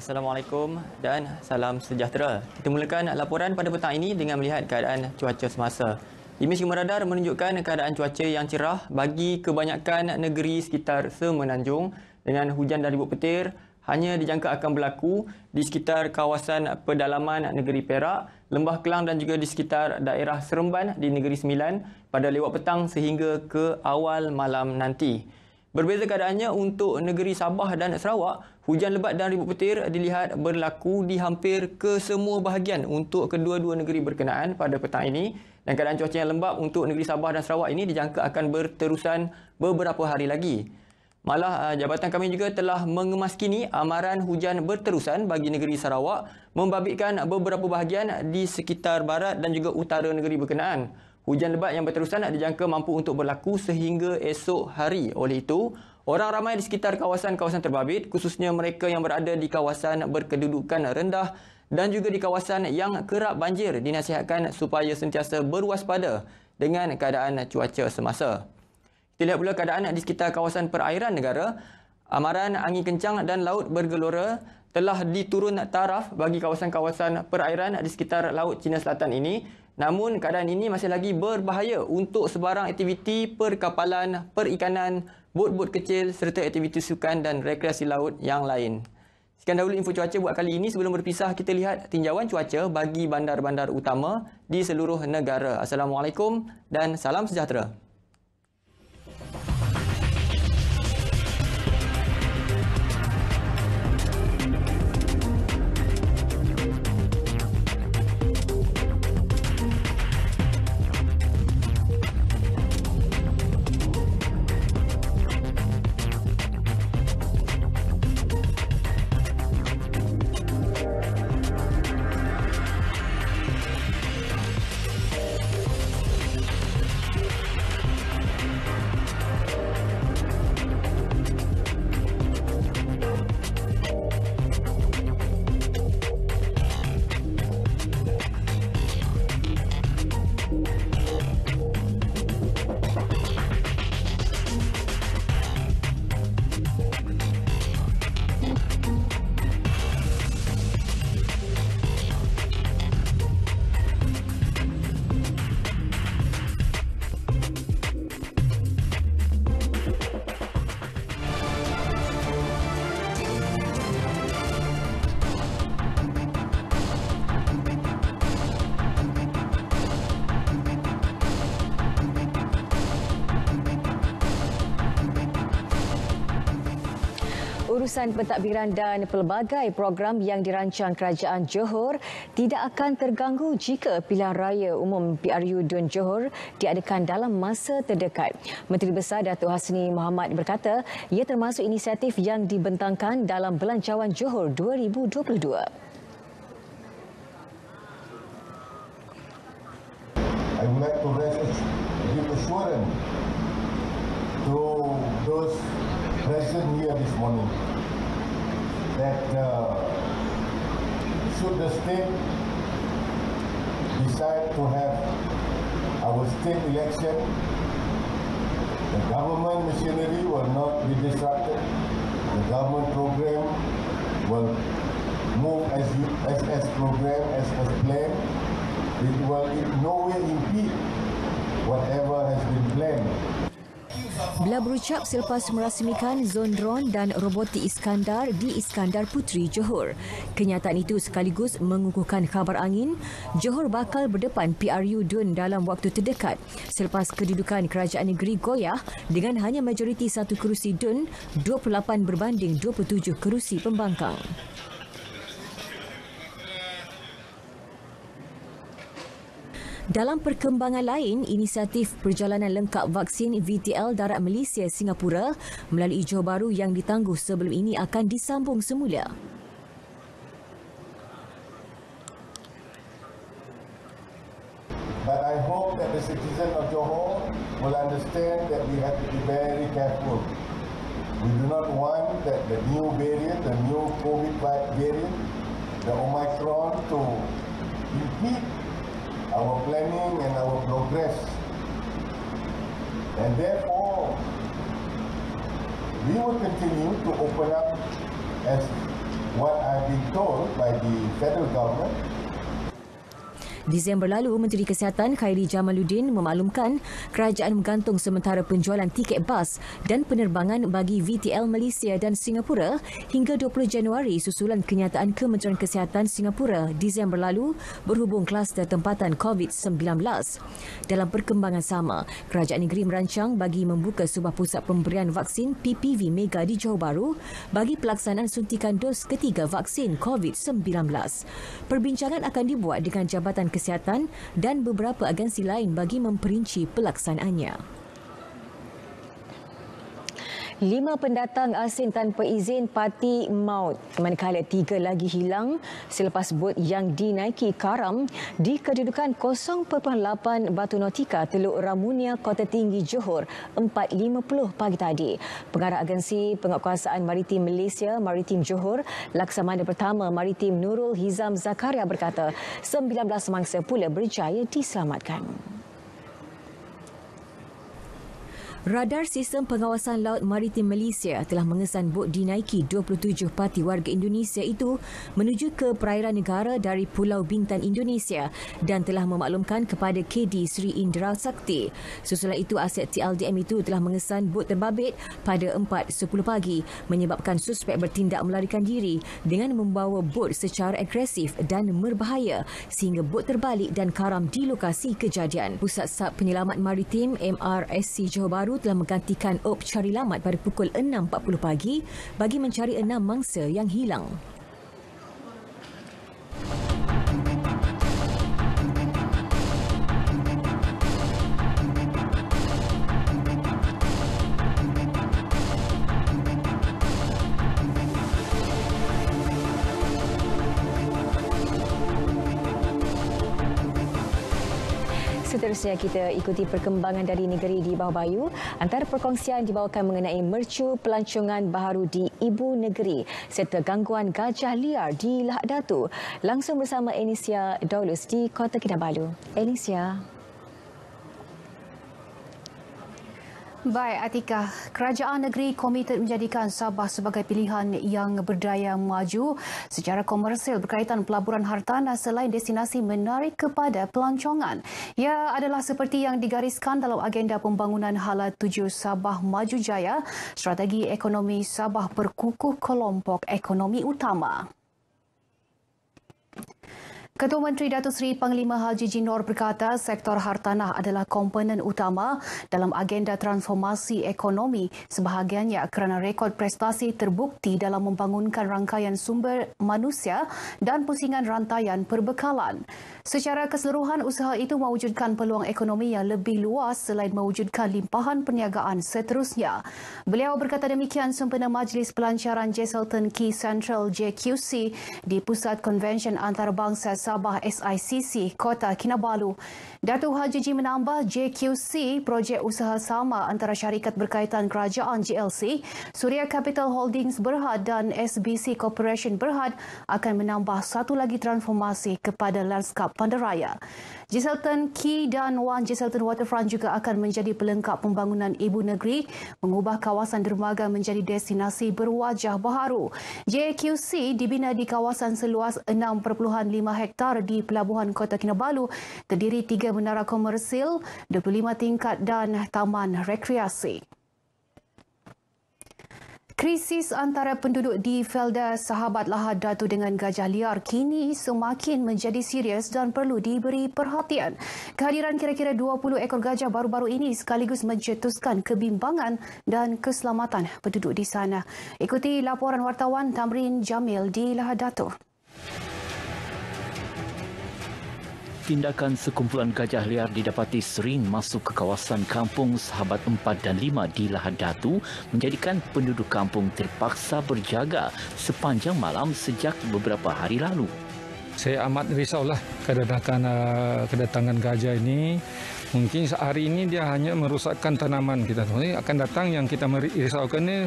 Assalamualaikum dan salam sejahtera. Kita mulakan laporan pada petang ini dengan melihat keadaan cuaca semasa. Imej radar menunjukkan keadaan cuaca yang cerah bagi kebanyakan negeri sekitar Semenanjung dengan hujan dan ribut petir, hanya dijangka akan berlaku di sekitar kawasan pedalaman negeri Perak, Lembah Kelang dan juga di sekitar daerah Seremban di negeri Sembilan pada lewat petang sehingga ke awal malam nanti. Berbeza keadaannya untuk negeri Sabah dan Sarawak, hujan lebat dan ribut petir dilihat berlaku di hampir ke semua bahagian untuk kedua-dua negeri berkenaan pada petang ini dan keadaan cuaca yang lembap untuk negeri Sabah dan Sarawak ini dijangka akan berterusan beberapa hari lagi. Malah uh, jabatan kami juga telah mengemaskini amaran hujan berterusan bagi negeri Sarawak membabitkan beberapa bahagian di sekitar barat dan juga utara negeri berkenaan. Hujan lebat yang berterusan dijangka mampu untuk berlaku sehingga esok hari. Oleh itu, orang ramai di sekitar kawasan-kawasan terbabit khususnya mereka yang berada di kawasan berkedudukan rendah dan juga di kawasan yang kerap banjir dinasihatkan supaya sentiasa berwaspada dengan keadaan cuaca semasa. Kita lihat pula keadaan di sekitar kawasan perairan negara. Amaran angin kencang dan laut bergelora telah diturun taraf bagi kawasan-kawasan perairan di sekitar Laut Cina Selatan ini. Namun keadaan ini masih lagi berbahaya untuk sebarang aktiviti perkapalan, perikanan, bot-bot kecil serta aktiviti sukan dan rekreasi laut yang lain. Sekian dahulu info cuaca buat kali ini. Sebelum berpisah, kita lihat tinjauan cuaca bagi bandar-bandar utama di seluruh negara. Assalamualaikum dan salam sejahtera. Urusan pentadbiran dan pelbagai program yang dirancang Kerajaan Johor tidak akan terganggu jika pilihan raya umum PRU Dun Johor diadakan dalam masa terdekat. Menteri Besar Datuk Hasni Muhammad berkata ia termasuk inisiatif yang dibentangkan dalam Belanjawan Johor 2022. I would like to rest give assurance to those present here this morning that uh, should the state decide to have our state election, the government machinery will not be disrupted. The government program will move as you, as, as program as, as planned. It will in no way impede whatever has been planned. Beliau berucap selepas merasmikan zon dron dan robotik Iskandar di Iskandar Puteri Johor. Kenyataan itu sekaligus mengukuhkan khabar angin Johor bakal berdepan PRU Dun dalam waktu terdekat selepas kedudukan kerajaan negeri goyah dengan hanya majoriti satu kerusi Dun 28 berbanding 27 kerusi pembangkang. Dalam perkembangan lain, inisiatif perjalanan lengkap vaksin VTL Darat Malaysia Singapura melalui Johor Bahru yang ditangguh sebelum ini akan disambung semula. But I hope that the citizens of Johor will understand that we have to be very careful. We do not want that the new variant, the new COVID variant, the Omicron to impede our planning and our progress. And therefore, we will continue to open up as what I've been told by the federal government Disember lalu, Menteri Kesihatan Khairi Jamaluddin memaklumkan kerajaan menggantung sementara penjualan tiket bas dan penerbangan bagi VTL Malaysia dan Singapura hingga 20 Januari susulan kenyataan Kementerian Kesihatan Singapura Disember lalu berhubung kluster tempatan COVID-19. Dalam perkembangan sama, kerajaan negeri merancang bagi membuka sebuah pusat pemberian vaksin PPV Mega di Johor Bahru bagi pelaksanaan suntikan dos ketiga vaksin COVID-19. Perbincangan akan dibuat dengan Jabatan Kesihatan dan beberapa agensi lain bagi memperinci pelaksanaannya. Lima pendatang asing tanpa izin parti maut manakala tiga lagi hilang selepas bot yang dinaiki karam di kedudukan 0.8 Batu Nautika Teluk Ramunia Kota Tinggi Johor 4.50 pagi tadi. Pengarah Agensi Penguatkuasaan Maritim Malaysia Maritim Johor Laksamana Pertama Maritim Nurul Hizam Zakaria berkata 19 mangsa pula berjaya diselamatkan. Radar Sistem Pengawasan Laut Maritim Malaysia telah mengesan bot dinaiki 27 parti warga Indonesia itu menuju ke perairan negara dari Pulau Bintan Indonesia dan telah memaklumkan kepada KD Sri Indra Sakti. Susulan itu aset TLDM itu telah mengesan bot terbabit pada 4.10 pagi menyebabkan suspek bertindak melarikan diri dengan membawa bot secara agresif dan berbahaya sehingga bot terbalik dan karam di lokasi kejadian. Pusat Sub Penyelamat Maritim MRSC Johor Bahru telah menggantikan op cari lamat pada pukul 6.40 pagi bagi mencari enam mangsa yang hilang. Seterusnya kita ikuti perkembangan dari negeri di bawah bayu. Antara perkongsian dibawakan mengenai mercu pelancongan baharu di ibu negeri serta gangguan gajah liar di Lahad Datu. Langsung bersama Enisia Daulus di Kota Kinabalu. Enisia. Baik, Atika. Kerajaan negeri komited menjadikan Sabah sebagai pilihan yang berdaya maju secara komersil berkaitan pelaburan hartanah selain destinasi menarik kepada pelancongan. Ia adalah seperti yang digariskan dalam agenda pembangunan Hala 7 Sabah Maju Jaya, strategi ekonomi Sabah berkukuh kelompok ekonomi utama. Ketua Menteri Datuk Seri Panglima Haji Jinor berkata sektor hartanah adalah komponen utama dalam agenda transformasi ekonomi sebahagiannya kerana rekod prestasi terbukti dalam membangunkan rangkaian sumber manusia dan pusingan rantaian perbekalan. Secara keseluruhan, usaha itu mewujudkan peluang ekonomi yang lebih luas selain mewujudkan limpahan perniagaan seterusnya. Beliau berkata demikian sempena Majlis Pelancaran Jesselton Key Central JQC di Pusat Konvensyen Antarabangsa Sabah SICC, Kota Kinabalu. Datuk Haji Ji menambah JQC, projek usaha sama antara syarikat berkaitan kerajaan GLC, Suria Capital Holdings Berhad dan SBC Corporation Berhad akan menambah satu lagi transformasi kepada lanskap Pandaraya. Jesselton Key dan Wan Jesselton Waterfront juga akan menjadi pelengkap pembangunan ibu negeri mengubah kawasan dermaga menjadi destinasi berwajah baharu. JQC dibina di kawasan seluas 6.5 hektar di Pelabuhan Kota Kinabalu, terdiri tiga menara komersil, 25 tingkat dan taman rekreasi. Krisis antara penduduk di Felda Sahabat Lahad Datu dengan gajah liar kini semakin menjadi serius dan perlu diberi perhatian. Kehadiran kira-kira 20 ekor gajah baru-baru ini sekaligus mencetuskan kebimbangan dan keselamatan penduduk di sana. Ikuti laporan wartawan Tamrin Jamil di Lahad Datu. Tindakan sekumpulan gajah liar didapati sering masuk ke kawasan kampung Sahabat 4 dan 5 di Lahad Datu menjadikan penduduk kampung terpaksa berjaga sepanjang malam sejak beberapa hari lalu. Saya amat risaulah kedatangan uh, kedatangan gajah ini. Mungkin hari ini dia hanya merusakkan tanaman kita. Ini akan datang yang kita risaukan ini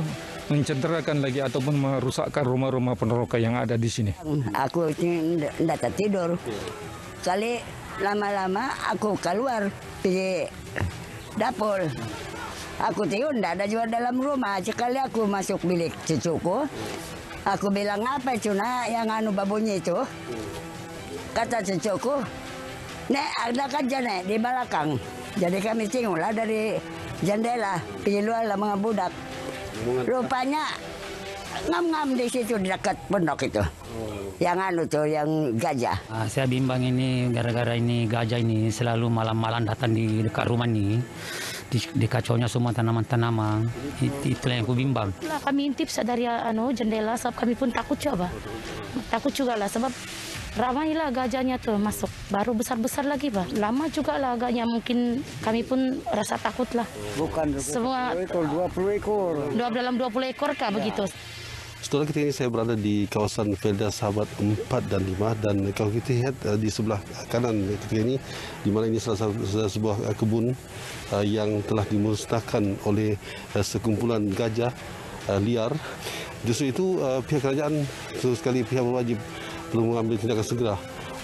mencederakan lagi ataupun merusakkan rumah-rumah peneroka yang ada di sini. Aku tidak tidur. Kali lama-lama aku keluar pergi dapur. Aku tengok tidak ada juga dalam rumah. Sekali aku masuk bilik cucuku. Aku bilang apa cuna yang anu babunyi itu. Kata cucuku, Nek ada kaca nek di belakang. Jadi kami tengoklah dari jendela. Pergi luar lah mga budak. Rupanya ngam-ngam di situ di dekat pondok itu. Yang anu tuh, yang gajah. Uh, saya bimbang ini gara-gara ini gajah ini selalu malam-malam datang di dekat rumah ini. Di, di kacaunya semua tanaman-tanaman. It, itulah yang aku bimbang. Kami intip dari anu jendela sebab kami pun takut coba. Takut juga lah sebab ramailah gajahnya tuh masuk. Baru besar-besar lagi bah. Lama juga lah agaknya mungkin kami pun rasa takut lah. Bukan semua ekor, 20 ekor. Dua dalam 20 ekor kah ya. begitu? Setelah kita ini saya berada di kawasan Felda Sahabat 4 dan 5 dan kalau kita lihat uh, di sebelah kanan ketika ini di mana ini salah satu sebuah uh, kebun uh, yang telah dimusnahkan oleh sekumpulan gajah liar. Justru itu pihak kerajaan terus sekali pihak berwajib perlu mengambil tindakan segera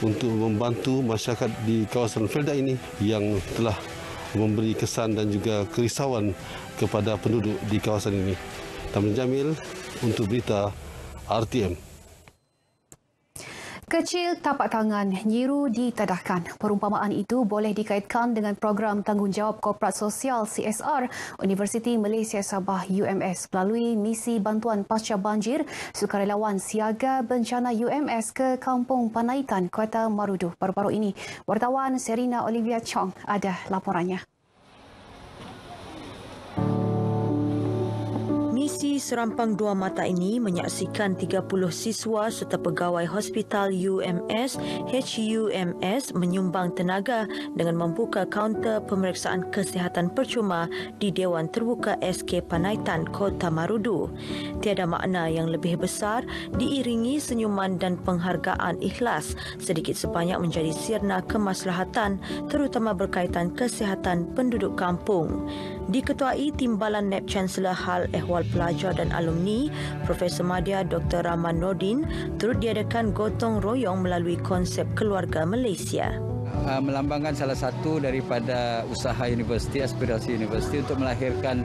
untuk membantu masyarakat di kawasan Felda ini yang telah memberi kesan dan juga kerisauan kepada penduduk di kawasan ini. Tamrin Jamil untuk berita RTM. Kecil tapak tangan, nyiru ditadahkan. Perumpamaan itu boleh dikaitkan dengan program tanggungjawab korporat sosial CSR Universiti Malaysia Sabah UMS melalui misi bantuan pasca banjir sukarelawan siaga bencana UMS ke Kampung Panaitan, Kota Marudu. Baru-baru ini, wartawan Serina Olivia Chong ada laporannya. Misi serampang dua mata ini menyaksikan 30 siswa serta pegawai Hospital UMS HUMS menyumbang tenaga dengan membuka kaunter pemeriksaan kesihatan percuma di Dewan Terbuka SK Panaitan Kota Marudu. Tiada makna yang lebih besar diiringi senyuman dan penghargaan ikhlas sedikit sebanyak menjadi sirna kemaslahatan terutama berkaitan kesihatan penduduk kampung diketuai Timbalan NEP Chancellor Hal Ehwal Pelajar dan Alumni Profesor Madya Dr. Rahman Nordin turut diadakan gotong royong melalui konsep keluarga Malaysia. Uh, melambangkan salah satu daripada usaha universiti, aspirasi universiti untuk melahirkan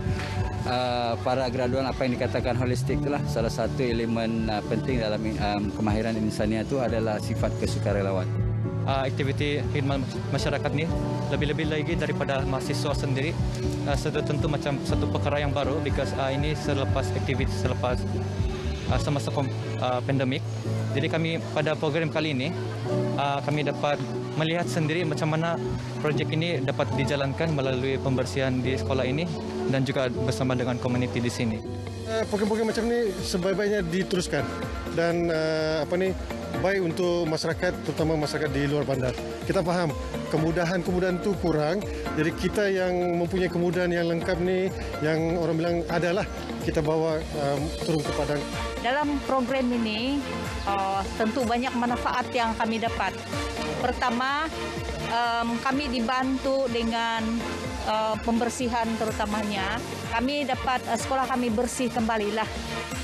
uh, para graduan apa yang dikatakan holistik itulah salah satu elemen uh, penting dalam um, kemahiran insania itu adalah sifat kesukarelawan uh, aktiviti khidmat masyarakat ni lebih-lebih lagi daripada mahasiswa sendiri uh, sudah tentu macam satu perkara yang baru because uh, ini selepas aktiviti selepas uh, semasa uh, pandemik. Jadi kami pada program kali ini uh, kami dapat melihat sendiri macam mana projek ini dapat dijalankan melalui pembersihan di sekolah ini dan juga bersama dengan komuniti di sini. Program-program macam ni sebaik-baiknya diteruskan dan uh, apa ni baik untuk masyarakat terutama masyarakat di luar bandar. Kita faham kemudahan-kemudahan itu kurang. Jadi kita yang mempunyai kemudahan yang lengkap ni yang orang bilang adalah kita bawa um, turun ke padang. Dalam program ini uh, tentu banyak manfaat yang kami dapat. Pertama, um, kami dibantu dengan uh, pembersihan terutamanya. Kami dapat uh, sekolah kami bersih kembalilah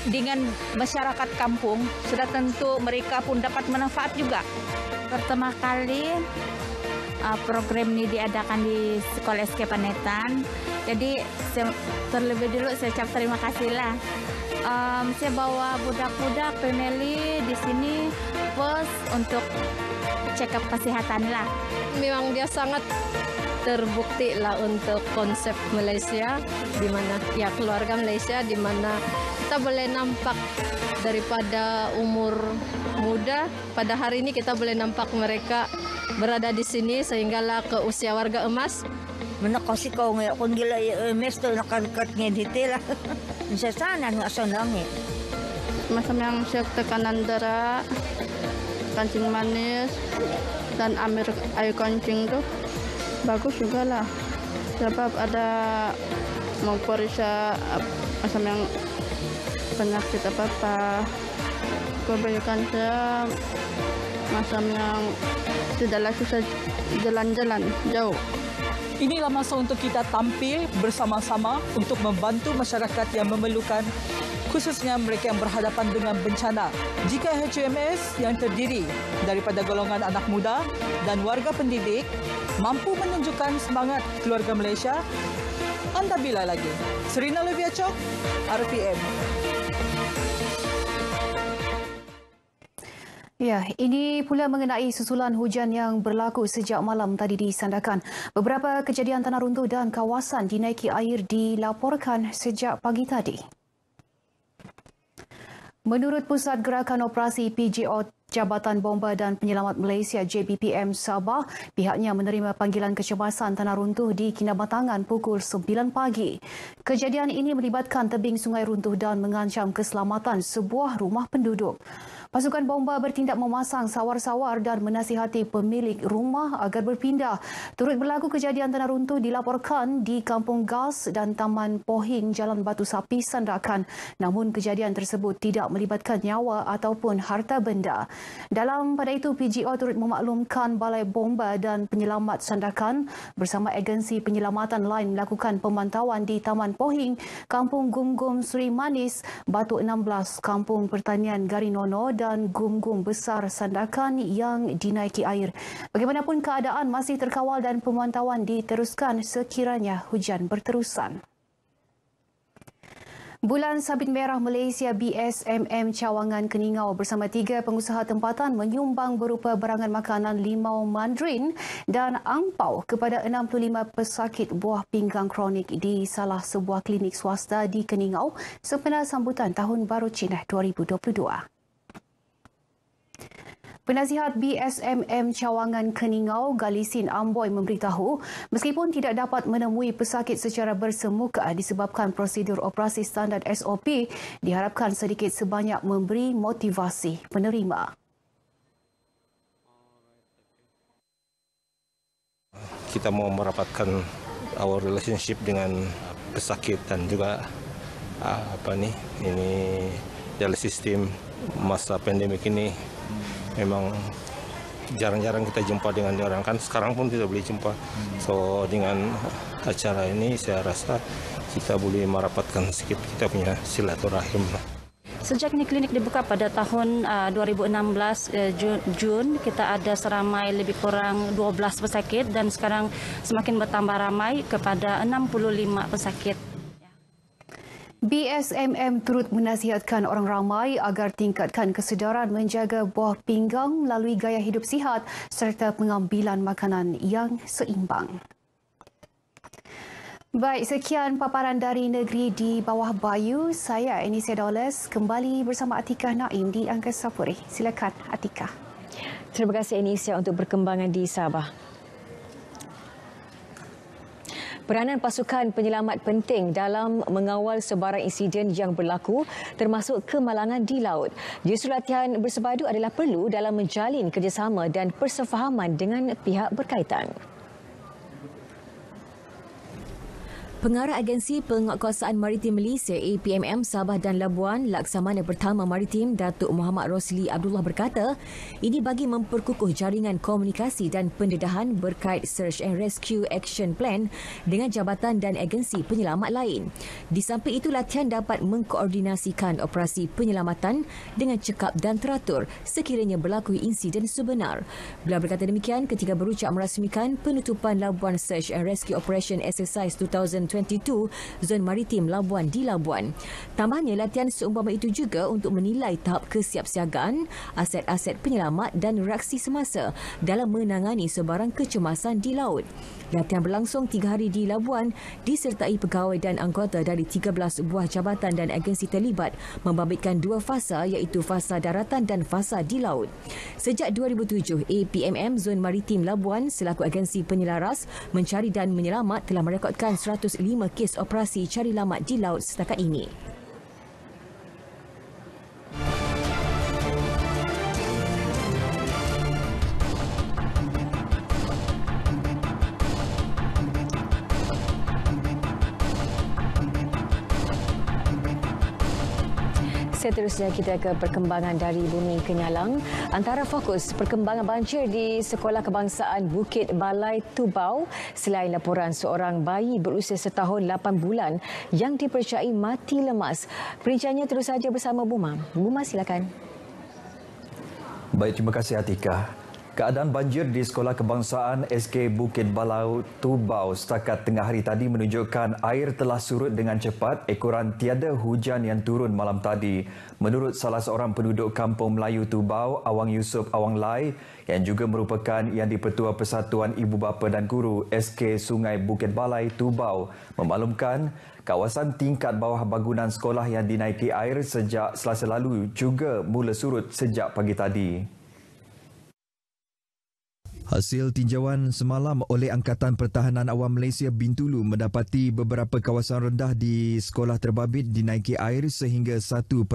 dengan masyarakat kampung. Sudah tentu mereka pun dapat manfaat juga. Pertama kali uh, program ini diadakan di Sekolah SK Panetan. Jadi terlebih dulu saya ucap terima kasihlah. Um, saya bawa budak-budak family di sini pos untuk check up kesehatan lah. Memang dia sangat terbukti lah untuk konsep Malaysia di mana ya keluarga Malaysia di mana kita boleh nampak daripada umur muda pada hari ini kita boleh nampak mereka berada di sini sehinggalah ke usia warga emas. Mana kasi kau ngayon kung gila emas to nakalikat ngayon detail lah. Sa sana nga sa langit. Macam yang siap tekanan darah, kancing manis, dan amir air kancing tu bagus juga lah. Sebab ada memperiksa macam yang penyakit apa-apa. Kebanyakan saya macam yang tidaklah susah jalan-jalan jauh. Inilah masa untuk kita tampil bersama-sama untuk membantu masyarakat yang memerlukan khususnya mereka yang berhadapan dengan bencana. Jika HMS yang terdiri daripada golongan anak muda dan warga pendidik mampu menunjukkan semangat keluarga Malaysia, anda bila lagi. Serina Levia Chok, RPM. Ya, ini pula mengenai susulan hujan yang berlaku sejak malam tadi di Sandakan. Beberapa kejadian tanah runtuh dan kawasan dinaiki air dilaporkan sejak pagi tadi. Menurut Pusat Gerakan Operasi PGO Jabatan Bomba dan Penyelamat Malaysia JBPM Sabah, pihaknya menerima panggilan kecemasan tanah runtuh di Kinabatangan pukul 9 pagi. Kejadian ini melibatkan tebing sungai runtuh dan mengancam keselamatan sebuah rumah penduduk. Pasukan bomba bertindak memasang sawar-sawar dan menasihati pemilik rumah agar berpindah. Turut berlaku kejadian tanah runtuh dilaporkan di Kampung Gas dan Taman Pohing Jalan Batu Sapi Sandakan. Namun kejadian tersebut tidak melibatkan nyawa ataupun harta benda. Dalam pada itu, PGO turut memaklumkan Balai Bomba dan Penyelamat Sandakan bersama agensi penyelamatan lain melakukan pemantauan di Taman Pohing, Kampung Gum-Gum Sri Manis, Batu 16, Kampung Pertanian Garinono dan gum-gum besar sandakan yang dinaiki air. Bagaimanapun keadaan masih terkawal dan pemantauan diteruskan sekiranya hujan berterusan. Bulan Sabit Merah Malaysia BSMM Cawangan Keningau bersama tiga pengusaha tempatan menyumbang berupa barangan makanan limau mandarin dan angpau kepada 65 pesakit buah pinggang kronik di salah sebuah klinik swasta di Keningau sempena sambutan Tahun Baru Cina 2022. Penasihat BSMM Cawangan Keningau, Galisin Amboy memberitahu, meskipun tidak dapat menemui pesakit secara bersemuka disebabkan prosedur operasi standard SOP, diharapkan sedikit sebanyak memberi motivasi penerima. Kita mau merapatkan our relationship dengan pesakit dan juga ah, apa ni ini dialisis sistem masa pandemik ini memang jarang-jarang kita jumpa dengan orang kan sekarang pun tidak boleh jumpa. So dengan acara ini saya rasa kita boleh merapatkan sedikit kita punya silaturahim. Sejak ini klinik dibuka pada tahun uh, 2016 uh, Jun, Jun, kita ada seramai lebih kurang 12 pesakit dan sekarang semakin bertambah ramai kepada 65 pesakit. BSMM turut menasihatkan orang ramai agar tingkatkan kesedaran menjaga buah pinggang melalui gaya hidup sihat serta pengambilan makanan yang seimbang. Baik, sekian paparan dari negeri di bawah Bayu. Saya Enisia Dollars kembali bersama Atika Naim di Angkasa Puri. Silakan Atika. Terima kasih Enisia untuk perkembangan di Sabah. Peranan pasukan penyelamat penting dalam mengawal sebarang insiden yang berlaku termasuk kemalangan di laut. Justru latihan bersepadu adalah perlu dalam menjalin kerjasama dan persefahaman dengan pihak berkaitan. Pengarah Agensi Penguatkuasaan Maritim Malaysia APMM Sabah dan Labuan Laksamana Pertama Maritim Datuk Muhammad Rosli Abdullah berkata ini bagi memperkukuh jaringan komunikasi dan pendedahan berkait Search and Rescue Action Plan dengan jabatan dan agensi penyelamat lain. Di samping itu latihan dapat mengkoordinasikan operasi penyelamatan dengan cekap dan teratur sekiranya berlaku insiden sebenar. Beliau berkata demikian ketika berucap merasmikan penutupan Labuan Search and Rescue Operation Exercise 2000 2022 Zon Maritim Labuan di Labuan. Tambahnya latihan seumpama itu juga untuk menilai tahap kesiapsiagaan, aset-aset penyelamat dan reaksi semasa dalam menangani sebarang kecemasan di laut. Latihan berlangsung tiga hari di Labuan disertai pegawai dan anggota dari 13 buah jabatan dan agensi terlibat membabitkan dua fasa iaitu fasa daratan dan fasa di laut. Sejak 2007, APMM Zon Maritim Labuan selaku agensi penyelaras mencari dan menyelamat telah merekodkan 105 kes operasi cari lamat di laut setakat ini. Seterusnya kita ke perkembangan dari Bumi Kenyalang. Antara fokus perkembangan banjir di Sekolah Kebangsaan Bukit Balai Tubau selain laporan seorang bayi berusia setahun 8 bulan yang dipercayai mati lemas. Perinciannya terus saja bersama Buma. Buma silakan. Baik, terima kasih Atika. Keadaan banjir di Sekolah Kebangsaan SK Bukit Balau Tubau setakat tengah hari tadi menunjukkan air telah surut dengan cepat ekoran tiada hujan yang turun malam tadi. Menurut salah seorang penduduk kampung Melayu Tubau, Awang Yusof Awang Lai yang juga merupakan yang dipertua Persatuan Ibu Bapa dan Guru SK Sungai Bukit Balai Tubau memaklumkan kawasan tingkat bawah bangunan sekolah yang dinaiki air sejak selasa lalu juga mula surut sejak pagi tadi. Hasil tinjauan semalam oleh Angkatan Pertahanan Awam Malaysia Bintulu mendapati beberapa kawasan rendah di sekolah terbabit dinaiki air sehingga 1.5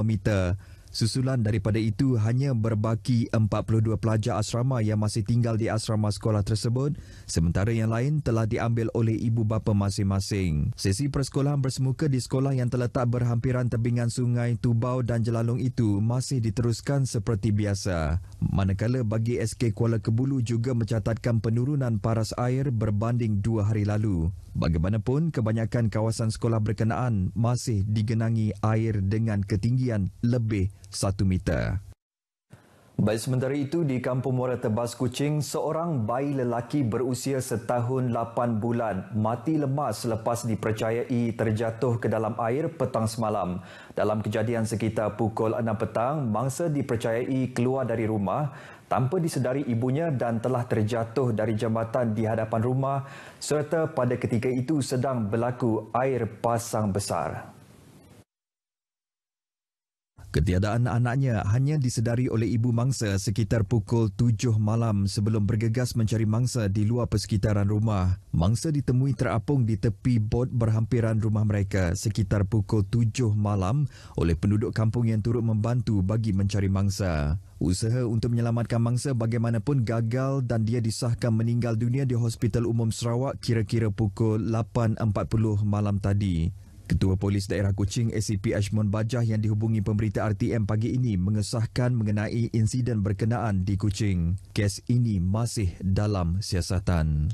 meter. Susulan daripada itu hanya berbaki 42 pelajar asrama yang masih tinggal di asrama sekolah tersebut sementara yang lain telah diambil oleh ibu bapa masing-masing. Sesi persekolahan bersemuka di sekolah yang terletak berhampiran tebingan sungai Tubau dan Jelalong itu masih diteruskan seperti biasa. Manakala bagi SK Kuala Kebulu juga mencatatkan penurunan paras air berbanding dua hari lalu. Bagaimanapun, kebanyakan kawasan sekolah berkenaan masih digenangi air dengan ketinggian lebih satu meter. Baik sementara itu di Kampung Muara Tebas Kuching, seorang bayi lelaki berusia setahun lapan bulan mati lemas selepas dipercayai terjatuh ke dalam air petang semalam. Dalam kejadian sekitar pukul 6 petang, mangsa dipercayai keluar dari rumah tanpa disedari ibunya dan telah terjatuh dari jambatan di hadapan rumah serta pada ketika itu sedang berlaku air pasang besar. Ketiadaan anaknya hanya disedari oleh ibu mangsa sekitar pukul 7 malam sebelum bergegas mencari mangsa di luar persekitaran rumah. Mangsa ditemui terapung di tepi bot berhampiran rumah mereka sekitar pukul 7 malam oleh penduduk kampung yang turut membantu bagi mencari mangsa. Usaha untuk menyelamatkan mangsa bagaimanapun gagal dan dia disahkan meninggal dunia di Hospital Umum Sarawak kira-kira pukul 8.40 malam tadi. Ketua Polis Daerah Kuching ACP Ashmon Bajah yang dihubungi pemberita RTM pagi ini mengesahkan mengenai insiden berkenaan di Kuching. Kes ini masih dalam siasatan.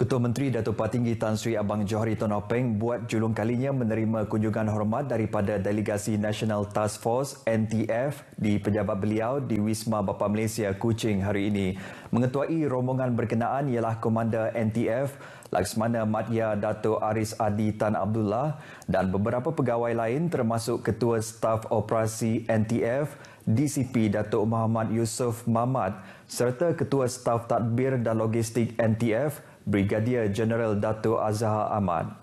Ketua Menteri Datuk Patinggi Tan Sri Abang Johari Tonopeng buat julung kalinya menerima kunjungan hormat daripada Delegasi National Task Force NTF di pejabat beliau di Wisma Bapa Malaysia Kuching hari ini. Mengetuai rombongan berkenaan ialah Komander NTF Laksmana Madya Dato' Aris Adi Tan Abdullah dan beberapa pegawai lain termasuk Ketua Staf Operasi NTF DCP Datuk Muhammad Yusof Mahmad serta Ketua Staf Tadbir dan Logistik NTF Brigadier Jeneral Dato' Azhar Ahmad.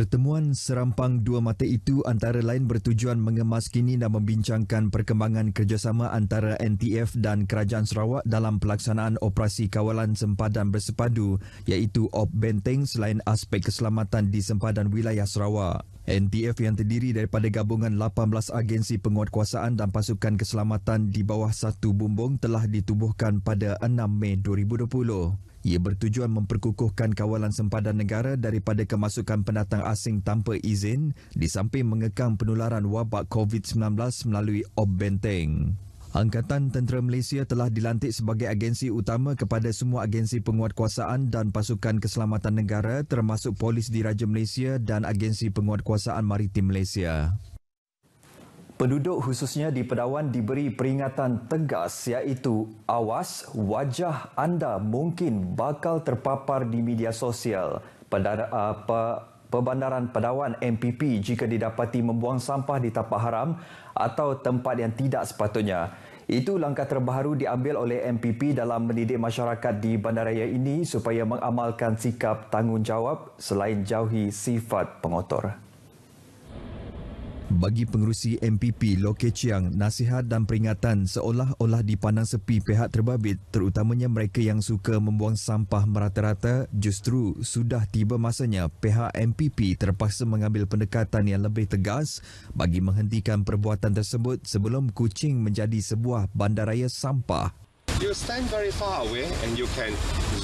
Pertemuan serampang dua mata itu antara lain bertujuan mengemaskini dan membincangkan perkembangan kerjasama antara NTF dan Kerajaan Sarawak dalam pelaksanaan operasi kawalan sempadan bersepadu iaitu OP Benteng selain aspek keselamatan di sempadan wilayah Sarawak. NTF yang terdiri daripada gabungan 18 agensi penguatkuasaan dan pasukan keselamatan di bawah satu bumbung telah ditubuhkan pada 6 Mei 2020. Ia bertujuan memperkukuhkan kawalan sempadan negara daripada kemasukan pendatang asing tanpa izin di samping mengekang penularan wabak COVID-19 melalui Ob Benteng. Angkatan Tentera Malaysia telah dilantik sebagai agensi utama kepada semua agensi penguatkuasaan dan pasukan keselamatan negara termasuk polis diraja Malaysia dan agensi penguatkuasaan maritim Malaysia. Penduduk khususnya di Pedawan diberi peringatan tegas iaitu awas wajah anda mungkin bakal terpapar di media sosial. Pendara, uh, pe, Perbandaran Pedawan MPP jika didapati membuang sampah di tapak haram atau tempat yang tidak sepatutnya. Itu langkah terbaru diambil oleh MPP dalam mendidik masyarakat di bandaraya ini supaya mengamalkan sikap tanggungjawab selain jauhi sifat pengotor. Bagi pengurusi MPP Loke Chiang, nasihat dan peringatan seolah-olah dipandang sepi pihak terbabit terutamanya mereka yang suka membuang sampah merata-rata justru sudah tiba masanya pihak MPP terpaksa mengambil pendekatan yang lebih tegas bagi menghentikan perbuatan tersebut sebelum kucing menjadi sebuah bandaraya sampah. You stand very far away and you can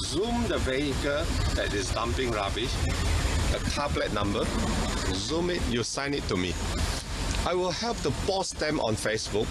zoom the vehicle that is dumping rubbish, the car plate number, zoom it, you sign it to me. I will help to post them on Facebook.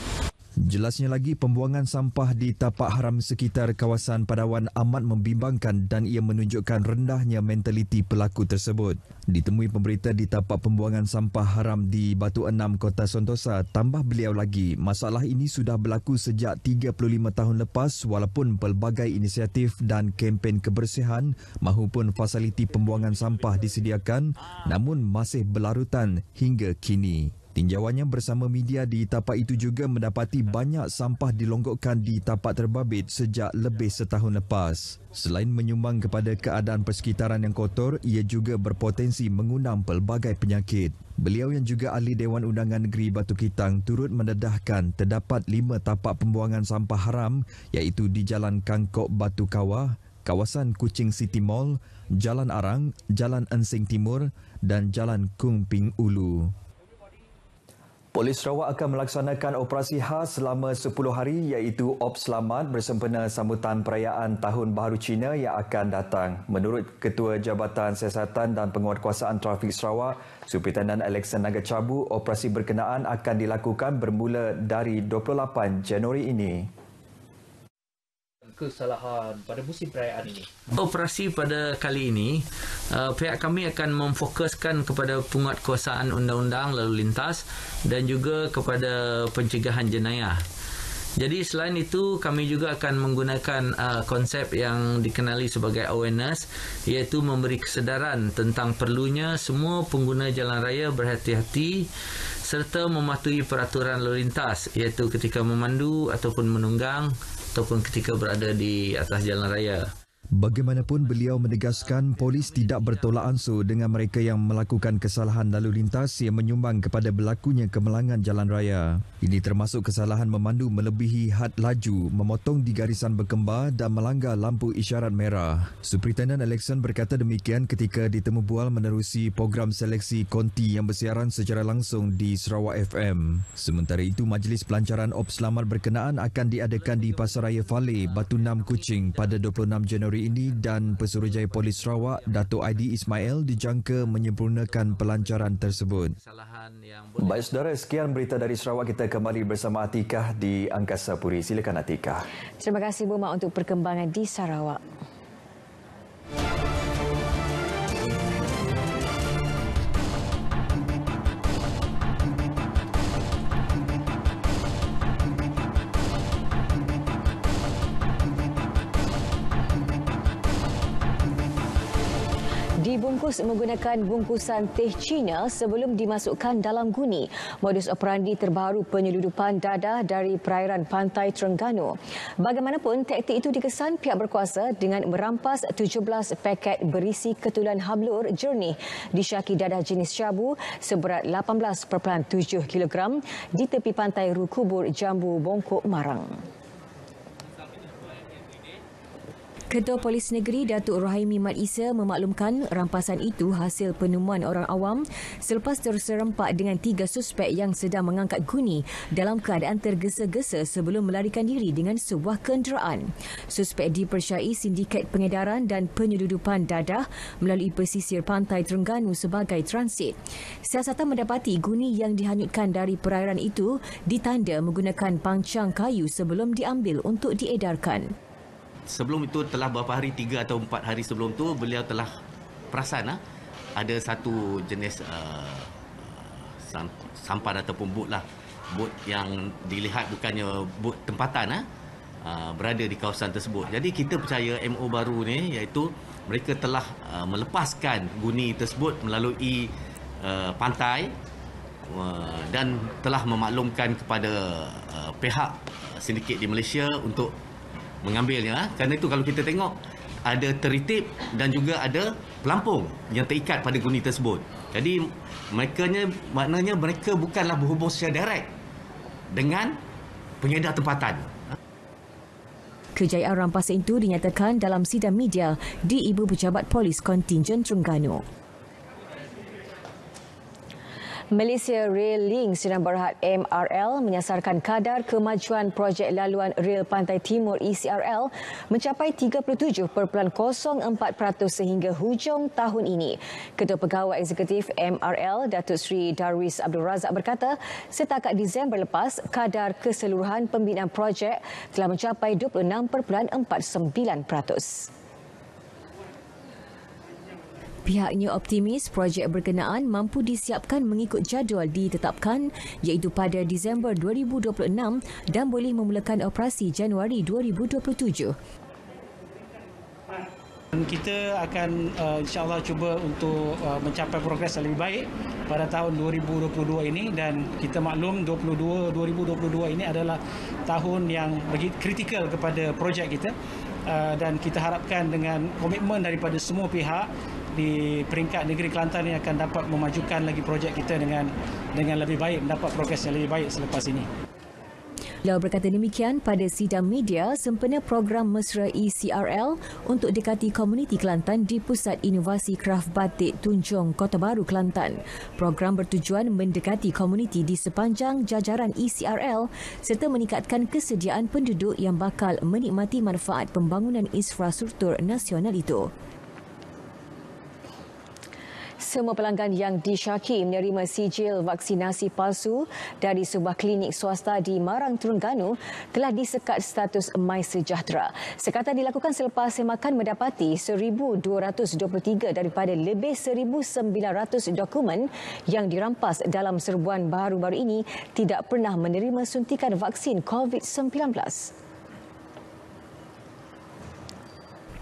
Jelasnya lagi, pembuangan sampah di tapak haram sekitar kawasan Padawan amat membimbangkan dan ia menunjukkan rendahnya mentaliti pelaku tersebut. Ditemui pemberita di tapak pembuangan sampah haram di Batu Enam, Kota Sentosa, tambah beliau lagi, masalah ini sudah berlaku sejak 35 tahun lepas walaupun pelbagai inisiatif dan kempen kebersihan mahupun fasiliti pembuangan sampah disediakan namun masih berlarutan hingga kini. Tinjauannya bersama media di tapak itu juga mendapati banyak sampah dilonggokkan di tapak terbabit sejak lebih setahun lepas. Selain menyumbang kepada keadaan persekitaran yang kotor, ia juga berpotensi mengundang pelbagai penyakit. Beliau yang juga ahli Dewan Undangan Negeri Batu Kitang turut mendedahkan terdapat lima tapak pembuangan sampah haram iaitu di Jalan Kangkok Batu Kawah, kawasan Kuching City Mall, Jalan Arang, Jalan Ensing Timur dan Jalan Kung Ping Ulu. Polis Sarawak akan melaksanakan operasi khas selama 10 hari iaitu Op Selamat bersempena sambutan perayaan Tahun Baharu Cina yang akan datang. Menurut Ketua Jabatan Siasatan dan Penguatkuasaan Trafik Sarawak, Superintendent Alexan Nagacabu, operasi berkenaan akan dilakukan bermula dari 28 Januari ini kesalahan pada musim perayaan ini? Operasi pada kali ini, uh, pihak kami akan memfokuskan kepada penguatkuasaan undang-undang lalu lintas dan juga kepada pencegahan jenayah. Jadi selain itu kami juga akan menggunakan uh, konsep yang dikenali sebagai awareness iaitu memberi kesedaran tentang perlunya semua pengguna jalan raya berhati-hati serta mematuhi peraturan lalu lintas iaitu ketika memandu ataupun menunggang ataupun ketika berada di atas jalan raya. Bagaimanapun beliau menegaskan polis tidak bertolak ansur dengan mereka yang melakukan kesalahan lalu lintas yang menyumbang kepada berlakunya kemelangan jalan raya. Ini termasuk kesalahan memandu melebihi had laju, memotong di garisan berkembar dan melanggar lampu isyarat merah. Superintendent Alexan berkata demikian ketika ditemu bual menerusi program seleksi konti yang bersiaran secara langsung di Sarawak FM. Sementara itu, Majlis Pelancaran Op Selamat berkenaan akan diadakan di Pasaraya Fale, Batu Nam Kuching pada 26 Januari hari ini dan Pesuruhjaya Polis Sarawak Datuk Aidi Ismail dijangka menyempurnakan pelancaran tersebut. Baik saudara, sekian berita dari Sarawak. Kita kembali bersama Atikah di Angkasa Puri. Silakan Atikah. Terima kasih Bu Mak untuk perkembangan di Sarawak. Dibungkus menggunakan bungkusan teh Cina sebelum dimasukkan dalam guni. Modus operandi terbaru penyeludupan dadah dari perairan pantai Terengganu. Bagaimanapun, taktik itu dikesan pihak berkuasa dengan merampas 17 paket berisi ketulan hablur jernih disyaki dadah jenis syabu seberat 18.7 kg di tepi pantai Rukubur Jambu Bongkok Marang. Ketua Polis Negeri Datuk Rohaimi Mat Isa memaklumkan rampasan itu hasil penemuan orang awam selepas terserempak dengan tiga suspek yang sedang mengangkat guni dalam keadaan tergesa-gesa sebelum melarikan diri dengan sebuah kenderaan. Suspek dipersyai sindiket pengedaran dan penyeludupan dadah melalui pesisir pantai Terengganu sebagai transit. Siasatan mendapati guni yang dihanyutkan dari perairan itu ditanda menggunakan pangcang kayu sebelum diambil untuk diedarkan sebelum itu telah beberapa hari, tiga atau empat hari sebelum tu beliau telah perasan ah, ada satu jenis uh, sampan ataupun bot lah. Bot yang dilihat bukannya bot tempatan ah, uh, berada di kawasan tersebut. Jadi kita percaya MO baru ni iaitu mereka telah uh, melepaskan guni tersebut melalui uh, pantai uh, dan telah memaklumkan kepada uh, pihak sindiket di Malaysia untuk mengambilnya ah. kerana itu kalau kita tengok ada teritip dan juga ada pelampung yang terikat pada guni tersebut jadi mereka maknanya mereka bukanlah berhubung secara direct dengan pengedar tempatan Kejayaan rampasan itu dinyatakan dalam sidang media di Ibu Pejabat Polis Kontingen Terengganu. Malaysia Rail Link Sdn Bhd MRL menyasarkan kadar kemajuan projek laluan rel Pantai Timur ECRL mencapai 37.04% sehingga hujung tahun ini. Ketua Pegawai Eksekutif MRL Datuk Seri Darwis Abdul Razak berkata, setakat Disember lepas, kadar keseluruhan pembinaan projek telah mencapai 26.49%. Pihaknya optimis projek berkenaan mampu disiapkan mengikut jadual ditetapkan iaitu pada Disember 2026 dan boleh memulakan operasi Januari 2027. Kita akan uh, insyaAllah cuba untuk uh, mencapai progres yang lebih baik pada tahun 2022 ini dan kita maklum 22, 2022 ini adalah tahun yang bagi kritikal kepada projek kita uh, dan kita harapkan dengan komitmen daripada semua pihak di peringkat negeri Kelantan ini akan dapat memajukan lagi projek kita dengan dengan lebih baik, mendapat progres yang lebih baik selepas ini. Beliau berkata demikian pada sidang media sempena program Mesra ECRL untuk dekati komuniti Kelantan di Pusat Inovasi Kraft Batik Tunjung, Kota Baru, Kelantan. Program bertujuan mendekati komuniti di sepanjang jajaran ECRL serta meningkatkan kesediaan penduduk yang bakal menikmati manfaat pembangunan infrastruktur nasional itu. Semua pelanggan yang disyaki menerima sijil vaksinasi palsu dari sebuah klinik swasta di Marang Terengganu telah disekat status My Sejahtera. Sekatan dilakukan selepas semakan mendapati 1,223 daripada lebih 1,900 dokumen yang dirampas dalam serbuan baru-baru ini tidak pernah menerima suntikan vaksin COVID-19.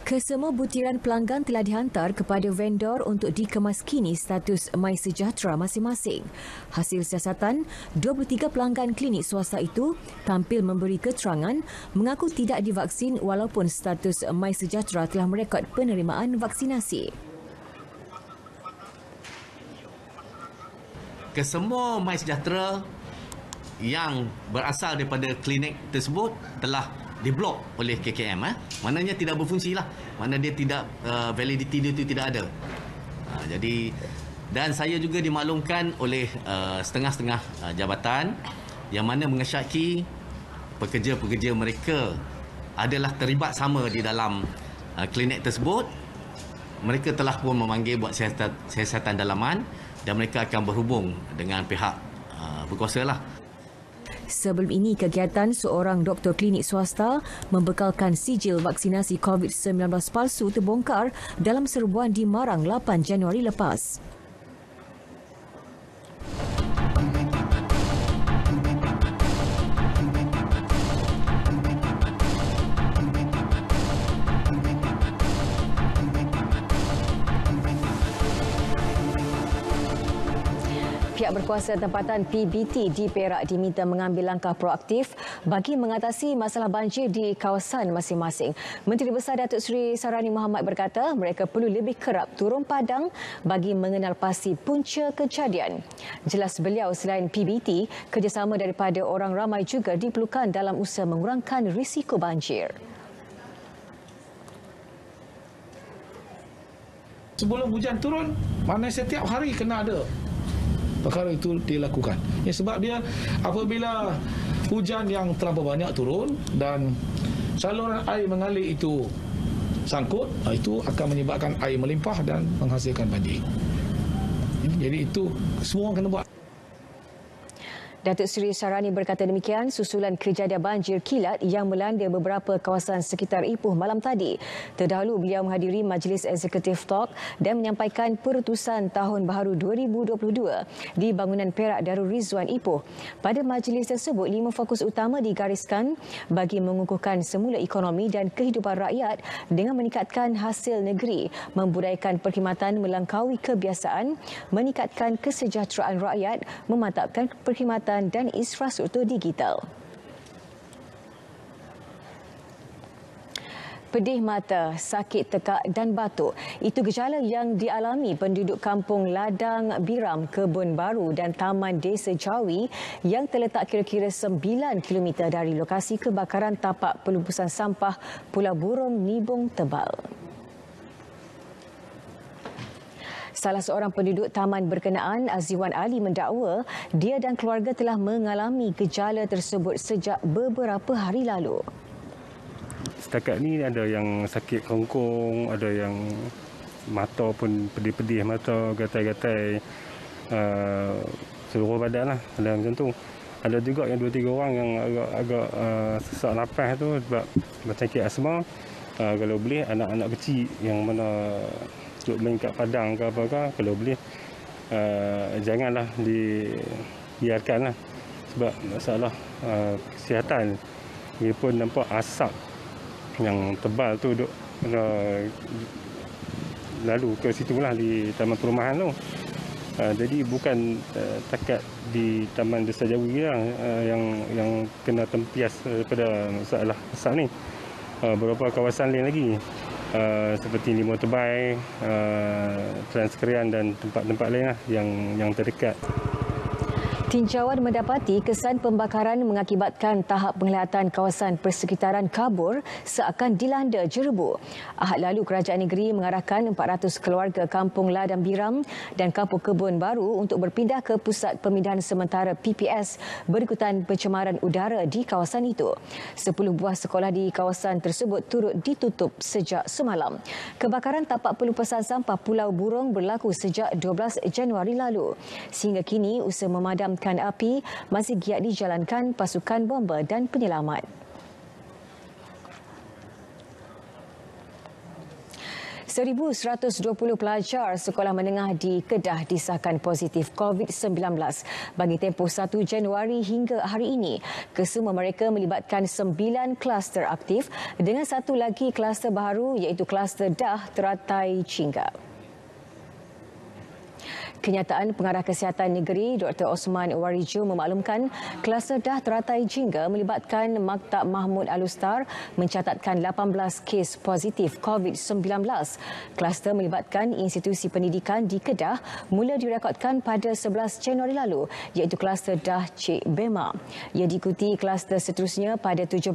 Kesemua butiran pelanggan telah dihantar kepada vendor untuk dikemaskini status My Sejahtera masing-masing. Hasil siasatan, 23 pelanggan klinik swasta itu tampil memberi keterangan mengaku tidak divaksin walaupun status My Sejahtera telah merekod penerimaan vaksinasi. Kesemua My Sejahtera yang berasal daripada klinik tersebut telah diblok oleh KKM eh maknanya tidak berfungsi lah. Mana dia tidak uh, validity dia itu tidak ada. Uh, jadi dan saya juga dimaklumkan oleh uh, setengah-setengah uh, jabatan yang mana mengesyaki pekerja-pekerja mereka adalah terlibat sama di dalam uh, klinik tersebut. Mereka telah pun memanggil buat siasatan, siasatan dalaman dan mereka akan berhubung dengan pihak uh, berkuasa lah Sebelum ini, kegiatan seorang doktor klinik swasta membekalkan sijil vaksinasi COVID-19 palsu terbongkar dalam serbuan di Marang 8 Januari lepas. Pihak berkuasa tempatan PBT di Perak diminta mengambil langkah proaktif bagi mengatasi masalah banjir di kawasan masing-masing. Menteri Besar Datuk Seri Sarani Muhammad berkata mereka perlu lebih kerap turun padang bagi mengenal pasti punca kejadian. Jelas beliau selain PBT, kerjasama daripada orang ramai juga diperlukan dalam usaha mengurangkan risiko banjir. Sebelum hujan turun, mana setiap hari kena ada perkara itu dilakukan. Ya, sebab dia apabila hujan yang terlalu banyak turun dan saluran air mengalir itu sangkut, ah, itu akan menyebabkan air melimpah dan menghasilkan banjir. Jadi itu semua kena buat. Datuk Seri Sarani berkata demikian susulan kejadian banjir kilat yang melanda beberapa kawasan sekitar Ipoh malam tadi. Terdahulu beliau menghadiri Majlis Eksekutif Talk dan menyampaikan perutusan Tahun Baharu 2022 di bangunan Perak Darul Rizwan Ipoh. Pada majlis tersebut, lima fokus utama digariskan bagi mengukuhkan semula ekonomi dan kehidupan rakyat dengan meningkatkan hasil negeri, membudayakan perkhidmatan melangkaui kebiasaan, meningkatkan kesejahteraan rakyat, memantapkan perkhidmatan kesihatan dan infrastruktur digital. pedih mata, sakit tekak dan batuk. Itu gejala yang dialami penduduk kampung Ladang Biram, Kebun Baru dan Taman Desa Jawi yang terletak kira-kira 9 km dari lokasi kebakaran tapak pelumpusan sampah Pulau Burung Nibung Tebal. Salah seorang penduduk taman berkenaan, Aziwan Ali mendakwa dia dan keluarga telah mengalami gejala tersebut sejak beberapa hari lalu. Setakat ni ada yang sakit kongkong, ada yang mata pun pedih-pedih mata, gatai-gatai uh, seluruh badan lah, ada macam tu. Ada juga yang dua tiga orang yang agak-agak uh, sesak nafas tu sebab macam sakit asma. Uh, kalau boleh anak-anak kecil yang mana duduk main kat padang ke apa ke kalau boleh uh, janganlah dibiarkan lah. Sebab masalah uh, kesihatan dia pun nampak asap yang tebal tu duduk uh, lalu ke situ lah di taman perumahan tu. Uh, jadi bukan uh, takat di taman desa jawi lah uh, yang yang kena tempias daripada masalah asap ni. Uh, beberapa kawasan lain lagi uh, seperti Limau Tebai, uh, Transkerian dan tempat-tempat lain lah yang yang terdekat. Tinjauan mendapati kesan pembakaran mengakibatkan tahap penglihatan kawasan persekitaran kabur seakan dilanda jerebu. Ahad lalu Kerajaan Negeri mengarahkan 400 keluarga Kampung Ladang Biram dan Kampung Kebun Baru untuk berpindah ke Pusat Pemindahan Sementara PPS berikutan pencemaran udara di kawasan itu. Sepuluh buah sekolah di kawasan tersebut turut ditutup sejak semalam. Kebakaran tapak pelupasan sampah Pulau Burung berlaku sejak 12 Januari lalu. Sehingga kini usaha memadam memadamkan api masih giat dijalankan pasukan bomba dan penyelamat. 1,120 pelajar sekolah menengah di Kedah disahkan positif COVID-19 bagi tempoh 1 Januari hingga hari ini. Kesemua mereka melibatkan 9 kluster aktif dengan satu lagi kluster baru iaitu kluster dah teratai Chinggap. Kenyataan Pengarah Kesihatan Negeri Dr. Osman Warijo memaklumkan kluster dah teratai jingga melibatkan Maktab Mahmud Alustar mencatatkan 18 kes positif COVID-19. Kluster melibatkan institusi pendidikan di Kedah mula direkodkan pada 11 Januari lalu iaitu kluster dah Cik Bema. Ia diikuti kluster seterusnya pada 17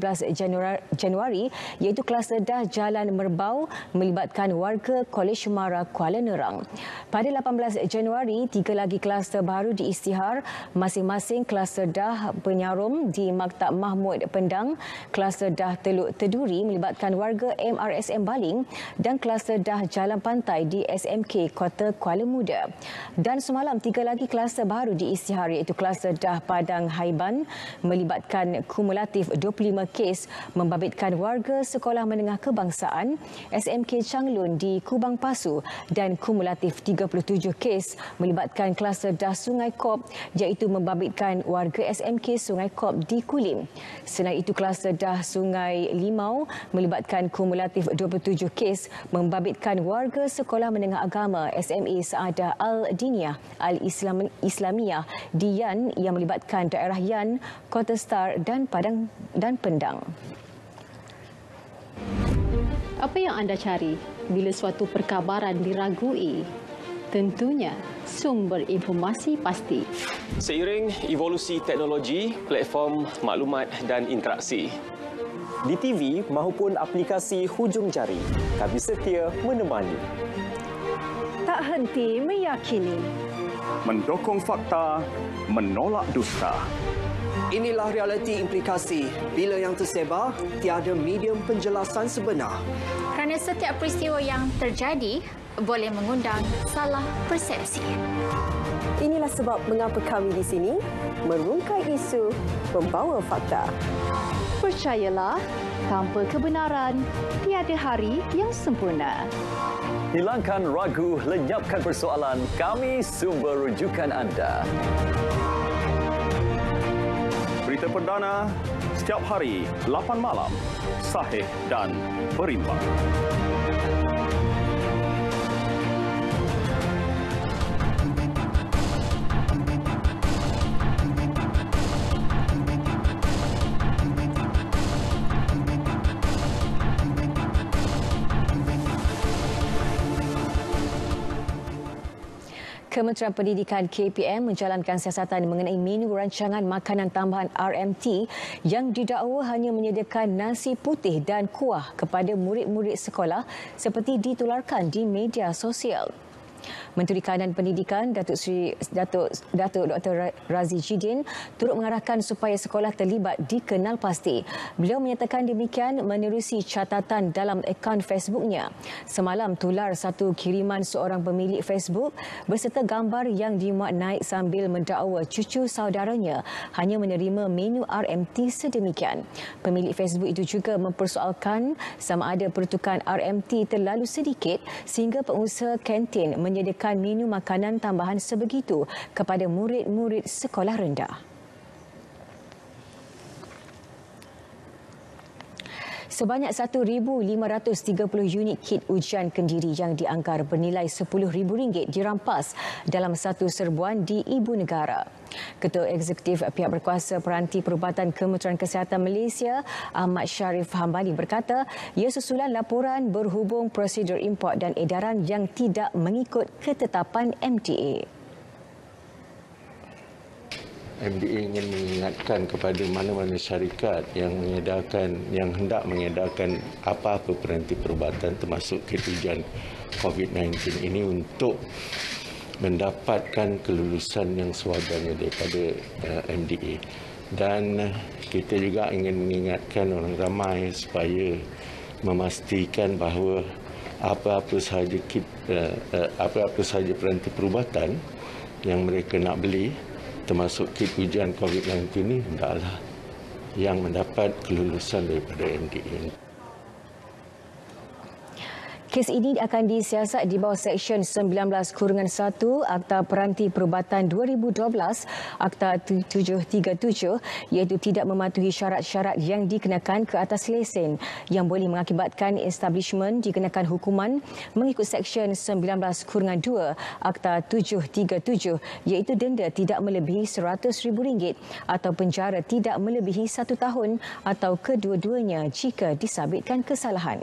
Januari iaitu kluster dah Jalan Merbau melibatkan warga Kolej Mara Kuala Nerang. Pada 18 Januari Februari, tiga lagi kluster baru diistihar masing-masing kluster dah penyarum di Maktab Mahmud Pendang, kluster dah Teluk Teduri melibatkan warga MRSM Baling dan kluster dah Jalan Pantai di SMK Kota Kuala Muda. Dan semalam, tiga lagi kluster baru diistihar iaitu kluster dah Padang Haiban melibatkan kumulatif 25 kes membabitkan warga sekolah menengah kebangsaan SMK Changlun di Kubang Pasu dan kumulatif 37 kes melibatkan kluster dah Sungai Kop iaitu membabitkan warga SMK Sungai Kop di Kulim. Selain itu, kluster dah Sungai Limau melibatkan kumulatif 27 kes membabitkan warga sekolah menengah agama SMA Saadah Al-Diniyah Al-Islamiyah di Yan yang melibatkan daerah Yan, Kota Star dan Padang dan Pendang. Apa yang anda cari bila suatu perkabaran diragui? Tentunya sumber informasi pasti. Seiring evolusi teknologi, platform maklumat dan interaksi. Di TV maupun aplikasi hujung jari, kami setia menemani. Tak henti meyakini. Mendokong fakta, menolak dusta. Inilah realiti implikasi bila yang tersebar tiada medium penjelasan sebenar. Kerana setiap peristiwa yang terjadi boleh mengundang salah persepsi. Inilah sebab mengapa kami di sini merungkai isu membawa fakta. Percayalah, tanpa kebenaran tiada hari yang sempurna. Hilangkan ragu, lenyapkan persoalan. Kami sumber rujukan anda. Berita perdana setiap hari 8 malam. Sahih dan berimbang. Kementerian Pendidikan KPM menjalankan siasatan mengenai menu rancangan makanan tambahan RMT yang didakwa hanya menyediakan nasi putih dan kuah kepada murid-murid sekolah seperti ditularkan di media sosial. Menteri Kanan Pendidikan Datuk Seri Datuk Datuk Dr Razi Jidin turut mengarahkan supaya sekolah terlibat dikenal pasti. Beliau menyatakan demikian menerusi catatan dalam akaun Facebooknya. Semalam tular satu kiriman seorang pemilik Facebook beserta gambar yang dimuat naik sambil mendakwa cucu saudaranya hanya menerima menu RMT sedemikian. Pemilik Facebook itu juga mempersoalkan sama ada pertukaran RMT terlalu sedikit sehingga pengusaha kantin menyediakan menyediakan menu makanan tambahan sebegitu kepada murid-murid sekolah rendah. Sebanyak 1,530 unit kit ujian kendiri yang dianggar bernilai RM10,000 dirampas dalam satu serbuan di Ibu Negara. Ketua Eksekutif Pihak Berkuasa Peranti Perubatan Kementerian Kesihatan Malaysia, Ahmad Sharif Hambali berkata, ia susulan laporan berhubung prosedur import dan edaran yang tidak mengikut ketetapan MDA. MDA ingin mengingatkan kepada mana-mana syarikat yang mengedarkan yang hendak mengedarkan apa-apa peranti perubatan termasuk kit ujian COVID-19 ini untuk mendapatkan kelulusan yang sewajarnya daripada uh, MDA dan kita juga ingin mengingatkan orang ramai supaya memastikan bahawa apa-apa sahaja kit uh, uh, apa-apa sahaja peranti perubatan yang mereka nak beli termasuk kit ujian COVID-19 ini hendaklah yang mendapat kelulusan daripada MDA. Kes ini akan disiasat di bawah Seksyen 19 Kurungan 1 Akta Peranti Perubatan 2012 Akta 737 iaitu tidak mematuhi syarat-syarat yang dikenakan ke atas lesen yang boleh mengakibatkan establishment dikenakan hukuman mengikut Seksyen 19 Kurungan 2 Akta 737 iaitu denda tidak melebihi RM100,000 atau penjara tidak melebihi satu tahun atau kedua-duanya jika disabitkan kesalahan.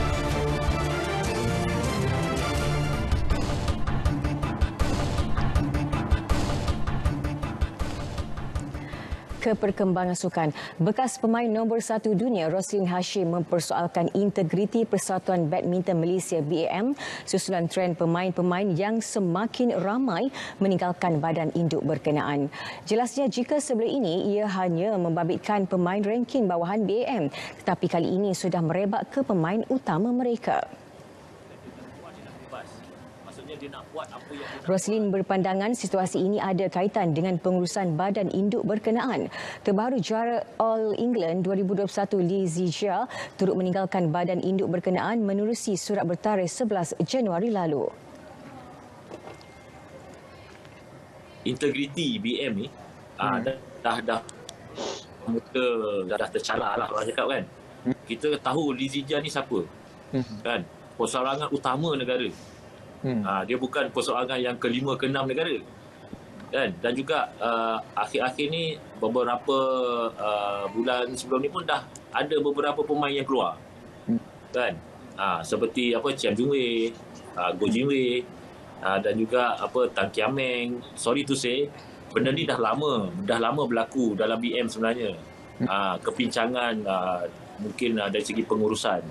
ke perkembangan sukan. Bekas pemain nombor satu dunia Roslin Hashim mempersoalkan integriti Persatuan Badminton Malaysia BAM susulan trend pemain-pemain yang semakin ramai meninggalkan badan induk berkenaan. Jelasnya jika sebelum ini ia hanya membabitkan pemain ranking bawahan BAM tetapi kali ini sudah merebak ke pemain utama mereka. Roslin berpandangan situasi ini ada kaitan dengan pengurusan badan induk berkenaan. Terbaru juara All England 2021 Lee Zijia turut meninggalkan badan induk berkenaan menerusi surat bertarikh 11 Januari lalu. integriti BM ni ah, hmm. dah dah dah muka dah, dah tercalar lah orang cakap kan. Hmm. Kita tahu Lizija ni siapa. Hmm. Kan? Persoalangan utama negara. Hmm. Ha, dia bukan persoalan yang kelima ke enam negara. Kan? Dan juga uh, akhir-akhir ni beberapa uh, bulan sebelum ni pun dah ada beberapa pemain yang keluar. Hmm. Kan? Ha, seperti apa Chiam Jung Wei, uh, Go Jin Wei uh, dan juga apa Tan Kiam Meng. Sorry to say, benda ni dah lama, dah lama berlaku dalam BM sebenarnya. Uh, kepincangan uh, mungkin uh, dari segi pengurusan.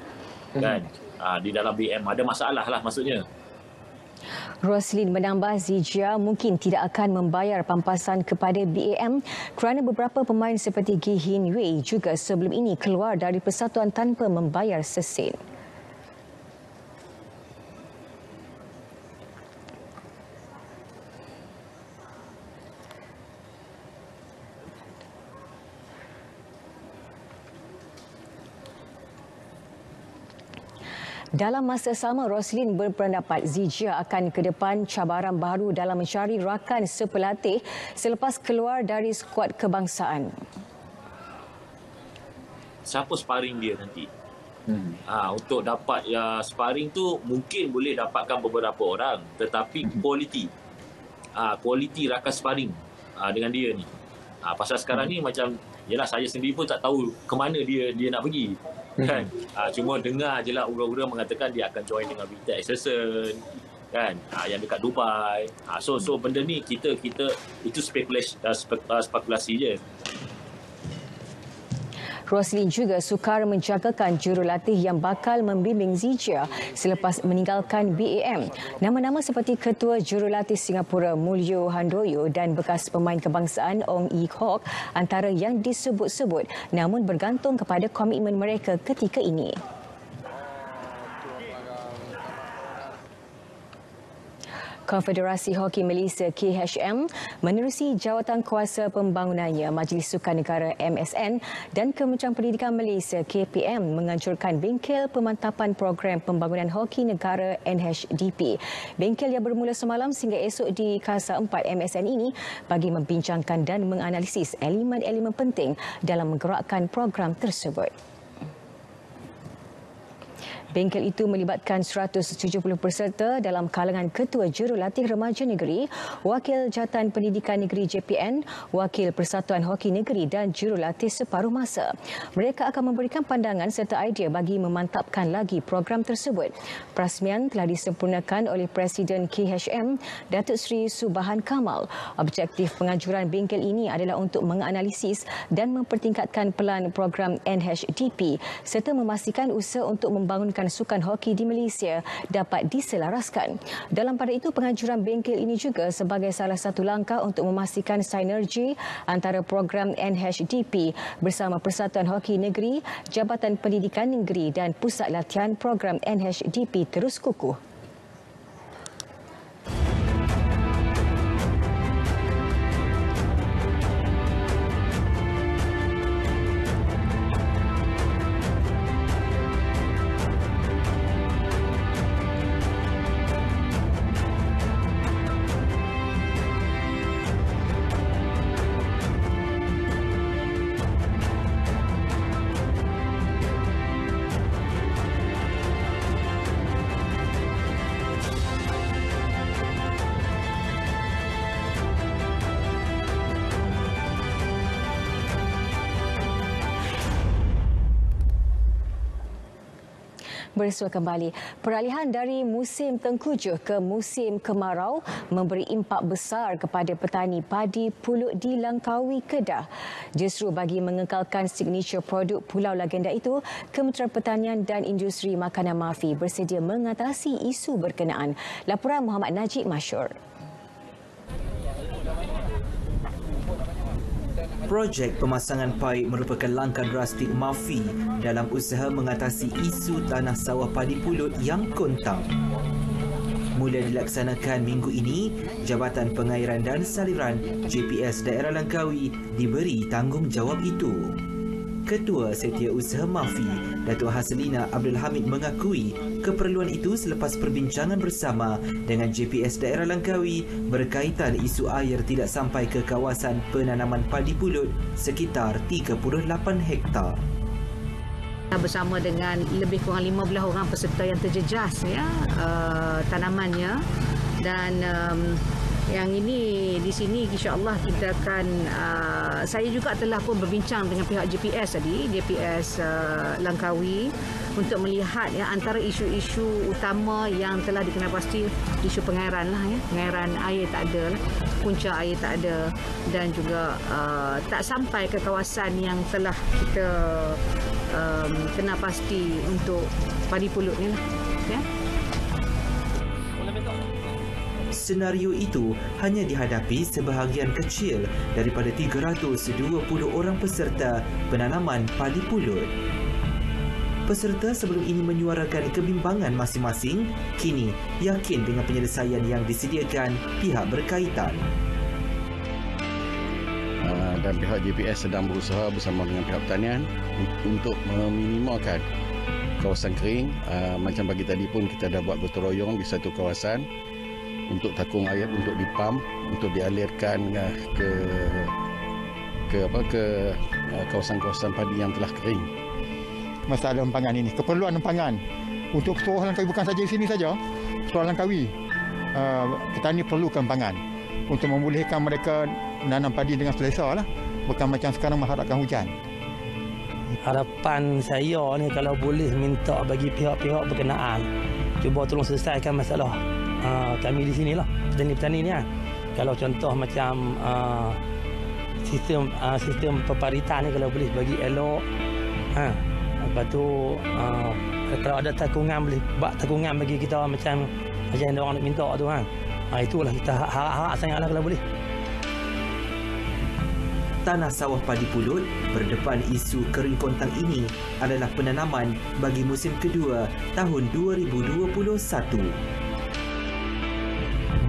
Kan? Uh, di dalam BM ada masalah lah maksudnya. Roslin menambah Zijia mungkin tidak akan membayar pampasan kepada BAM kerana beberapa pemain seperti Gi Hin Wei juga sebelum ini keluar dari persatuan tanpa membayar sesin. Dalam masa sama, Roslin berpendapat Zijia akan ke depan cabaran baru dalam mencari rakan sepelatih selepas keluar dari skuad kebangsaan. Siapa sparring dia nanti? Hmm. Ha, untuk dapat ya sparring tu mungkin boleh dapatkan beberapa orang tetapi hmm. kualiti ha, kualiti rakan sparring ha, dengan dia ni ha, pasal sekarang hmm. ni macam yalah saya sendiri pun tak tahu ke mana dia dia nak pergi kan? Ha, cuma dengar je lah ura-ura mengatakan dia akan join dengan Vita Assassin kan? Ha, yang dekat Dubai. Ha, so so benda ni kita kita itu spekulasi spek, uh, spekulasi je Roslin juga sukar menjagakan jurulatih yang bakal membimbing Zijia selepas meninggalkan BAM. Nama-nama seperti Ketua Jurulatih Singapura Mulyo Handoyo dan bekas pemain kebangsaan Ong Ee Kok antara yang disebut-sebut namun bergantung kepada komitmen mereka ketika ini. Konfederasi Hoki Malaysia KHM menerusi jawatan kuasa pembangunannya Majlis Sukan Negara MSN dan Kementerian Pendidikan Malaysia KPM menganjurkan bengkel pemantapan program pembangunan hoki negara NHDP. Bengkel yang bermula semalam sehingga esok di Kasa 4 MSN ini bagi membincangkan dan menganalisis elemen-elemen penting dalam menggerakkan program tersebut. Bengkel itu melibatkan 170 peserta dalam kalangan Ketua Jurulatih Remaja Negeri, Wakil Jatan Pendidikan Negeri JPN, Wakil Persatuan Hoki Negeri dan Jurulatih separuh masa. Mereka akan memberikan pandangan serta idea bagi memantapkan lagi program tersebut. Perasmian telah disempurnakan oleh Presiden KHM, Datuk Seri Subahan Kamal. Objektif pengajuran bengkel ini adalah untuk menganalisis dan mempertingkatkan pelan program NHDP serta memastikan usaha untuk membangunkan pergerakan sukan hoki di Malaysia dapat diselaraskan. Dalam pada itu, pengajuran bengkel ini juga sebagai salah satu langkah untuk memastikan sinergi antara program NHDP bersama Persatuan Hoki Negeri, Jabatan Pendidikan Negeri dan Pusat Latihan Program NHDP terus kukuh. Bersua kembali. Peralihan dari musim tengkujuh ke musim kemarau memberi impak besar kepada petani padi pulut di Langkawi Kedah. Justru bagi mengekalkan signature produk Pulau Legenda itu, Kementerian Pertanian dan Industri Makanan Mafi bersedia mengatasi isu berkenaan. Laporan Muhammad Najib Masyur. Projek pemasangan paip merupakan langkah drastik Mafi dalam usaha mengatasi isu tanah sawah padi pulut yang kontang. Mula dilaksanakan minggu ini, Jabatan Pengairan dan Saliran JPS Daerah Langkawi diberi tanggungjawab itu. Ketua Setiausaha Mafi, Datuk Haselina Abdul Hamid mengakui keperluan itu selepas perbincangan bersama dengan JPS Daerah Langkawi berkaitan isu air tidak sampai ke kawasan penanaman padi pulut sekitar 38 hektar. Bersama dengan lebih kurang 15 orang peserta yang terjejas ya uh, tanamannya. Dan um, yang ini di sini insya-Allah kita akan uh, saya juga telah pun berbincang dengan pihak JPS tadi JPS uh, Langkawi untuk melihat ya antara isu-isu utama yang telah dikenal pasti isu pengairan lah ya. Pengairan air tak ada lah punca air tak ada dan juga uh, tak sampai ke kawasan yang telah kita um, kenal pasti untuk padi pulut ni lah ya senario itu hanya dihadapi sebahagian kecil daripada 320 orang peserta penanaman padi pulut. Peserta sebelum ini menyuarakan kebimbangan masing-masing, kini yakin dengan penyelesaian yang disediakan pihak berkaitan. Ah, dan pihak GPS sedang berusaha bersama dengan pihak pertanian untuk meminimalkan kawasan kering. Ah, macam pagi tadi pun kita dah buat gotong royong di satu kawasan untuk takung air untuk dipam untuk dialirkan uh, ke ke apa ke uh, kawasan-kawasan padi yang telah kering. Masalah empangan ini, keperluan empangan untuk keseluruhan Langkawi bukan saja di sini saja, keseluruhan Langkawi uh, petani perlu empangan untuk membolehkan mereka menanam padi dengan selesa lah. Bukan macam sekarang mengharapkan hujan. Harapan saya ni kalau boleh minta bagi pihak-pihak berkenaan cuba tolong selesaikan masalah kami di sini lah petani-petani ni kan. Kalau contoh macam uh, sistem uh, sistem peparitan ni kalau boleh bagi elok ha. Lepas tu uh, kalau ada takungan boleh buat takungan bagi kita macam macam yang orang nak minta tu kan. Ha, itulah kita harap-harap sangatlah kalau boleh. Tanah sawah padi pulut berdepan isu kering kontang ini adalah penanaman bagi musim kedua tahun 2021.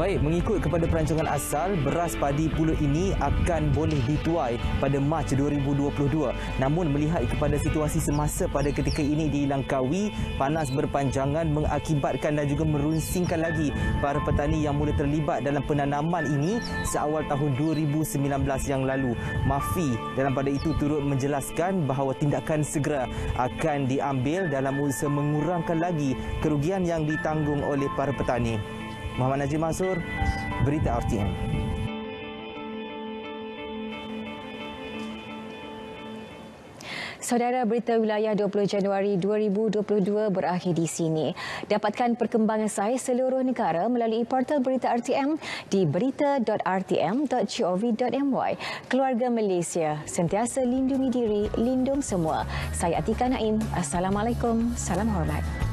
Baik, mengikut kepada perancangan asal, beras padi pulut ini akan boleh dituai pada Mac 2022. Namun melihat kepada situasi semasa pada ketika ini di Langkawi, panas berpanjangan mengakibatkan dan juga merunsingkan lagi para petani yang mula terlibat dalam penanaman ini seawal tahun 2019 yang lalu. Mafi dalam pada itu turut menjelaskan bahawa tindakan segera akan diambil dalam usaha mengurangkan lagi kerugian yang ditanggung oleh para petani. Muhammad Najib Mansur, Berita RTM. Saudara berita wilayah 20 Januari 2022 berakhir di sini. Dapatkan perkembangan saya seluruh negara melalui portal berita RTM di berita.rtm.gov.my. Keluarga Malaysia sentiasa lindungi diri, lindung semua. Saya Atika Naim. Assalamualaikum. Salam hormat.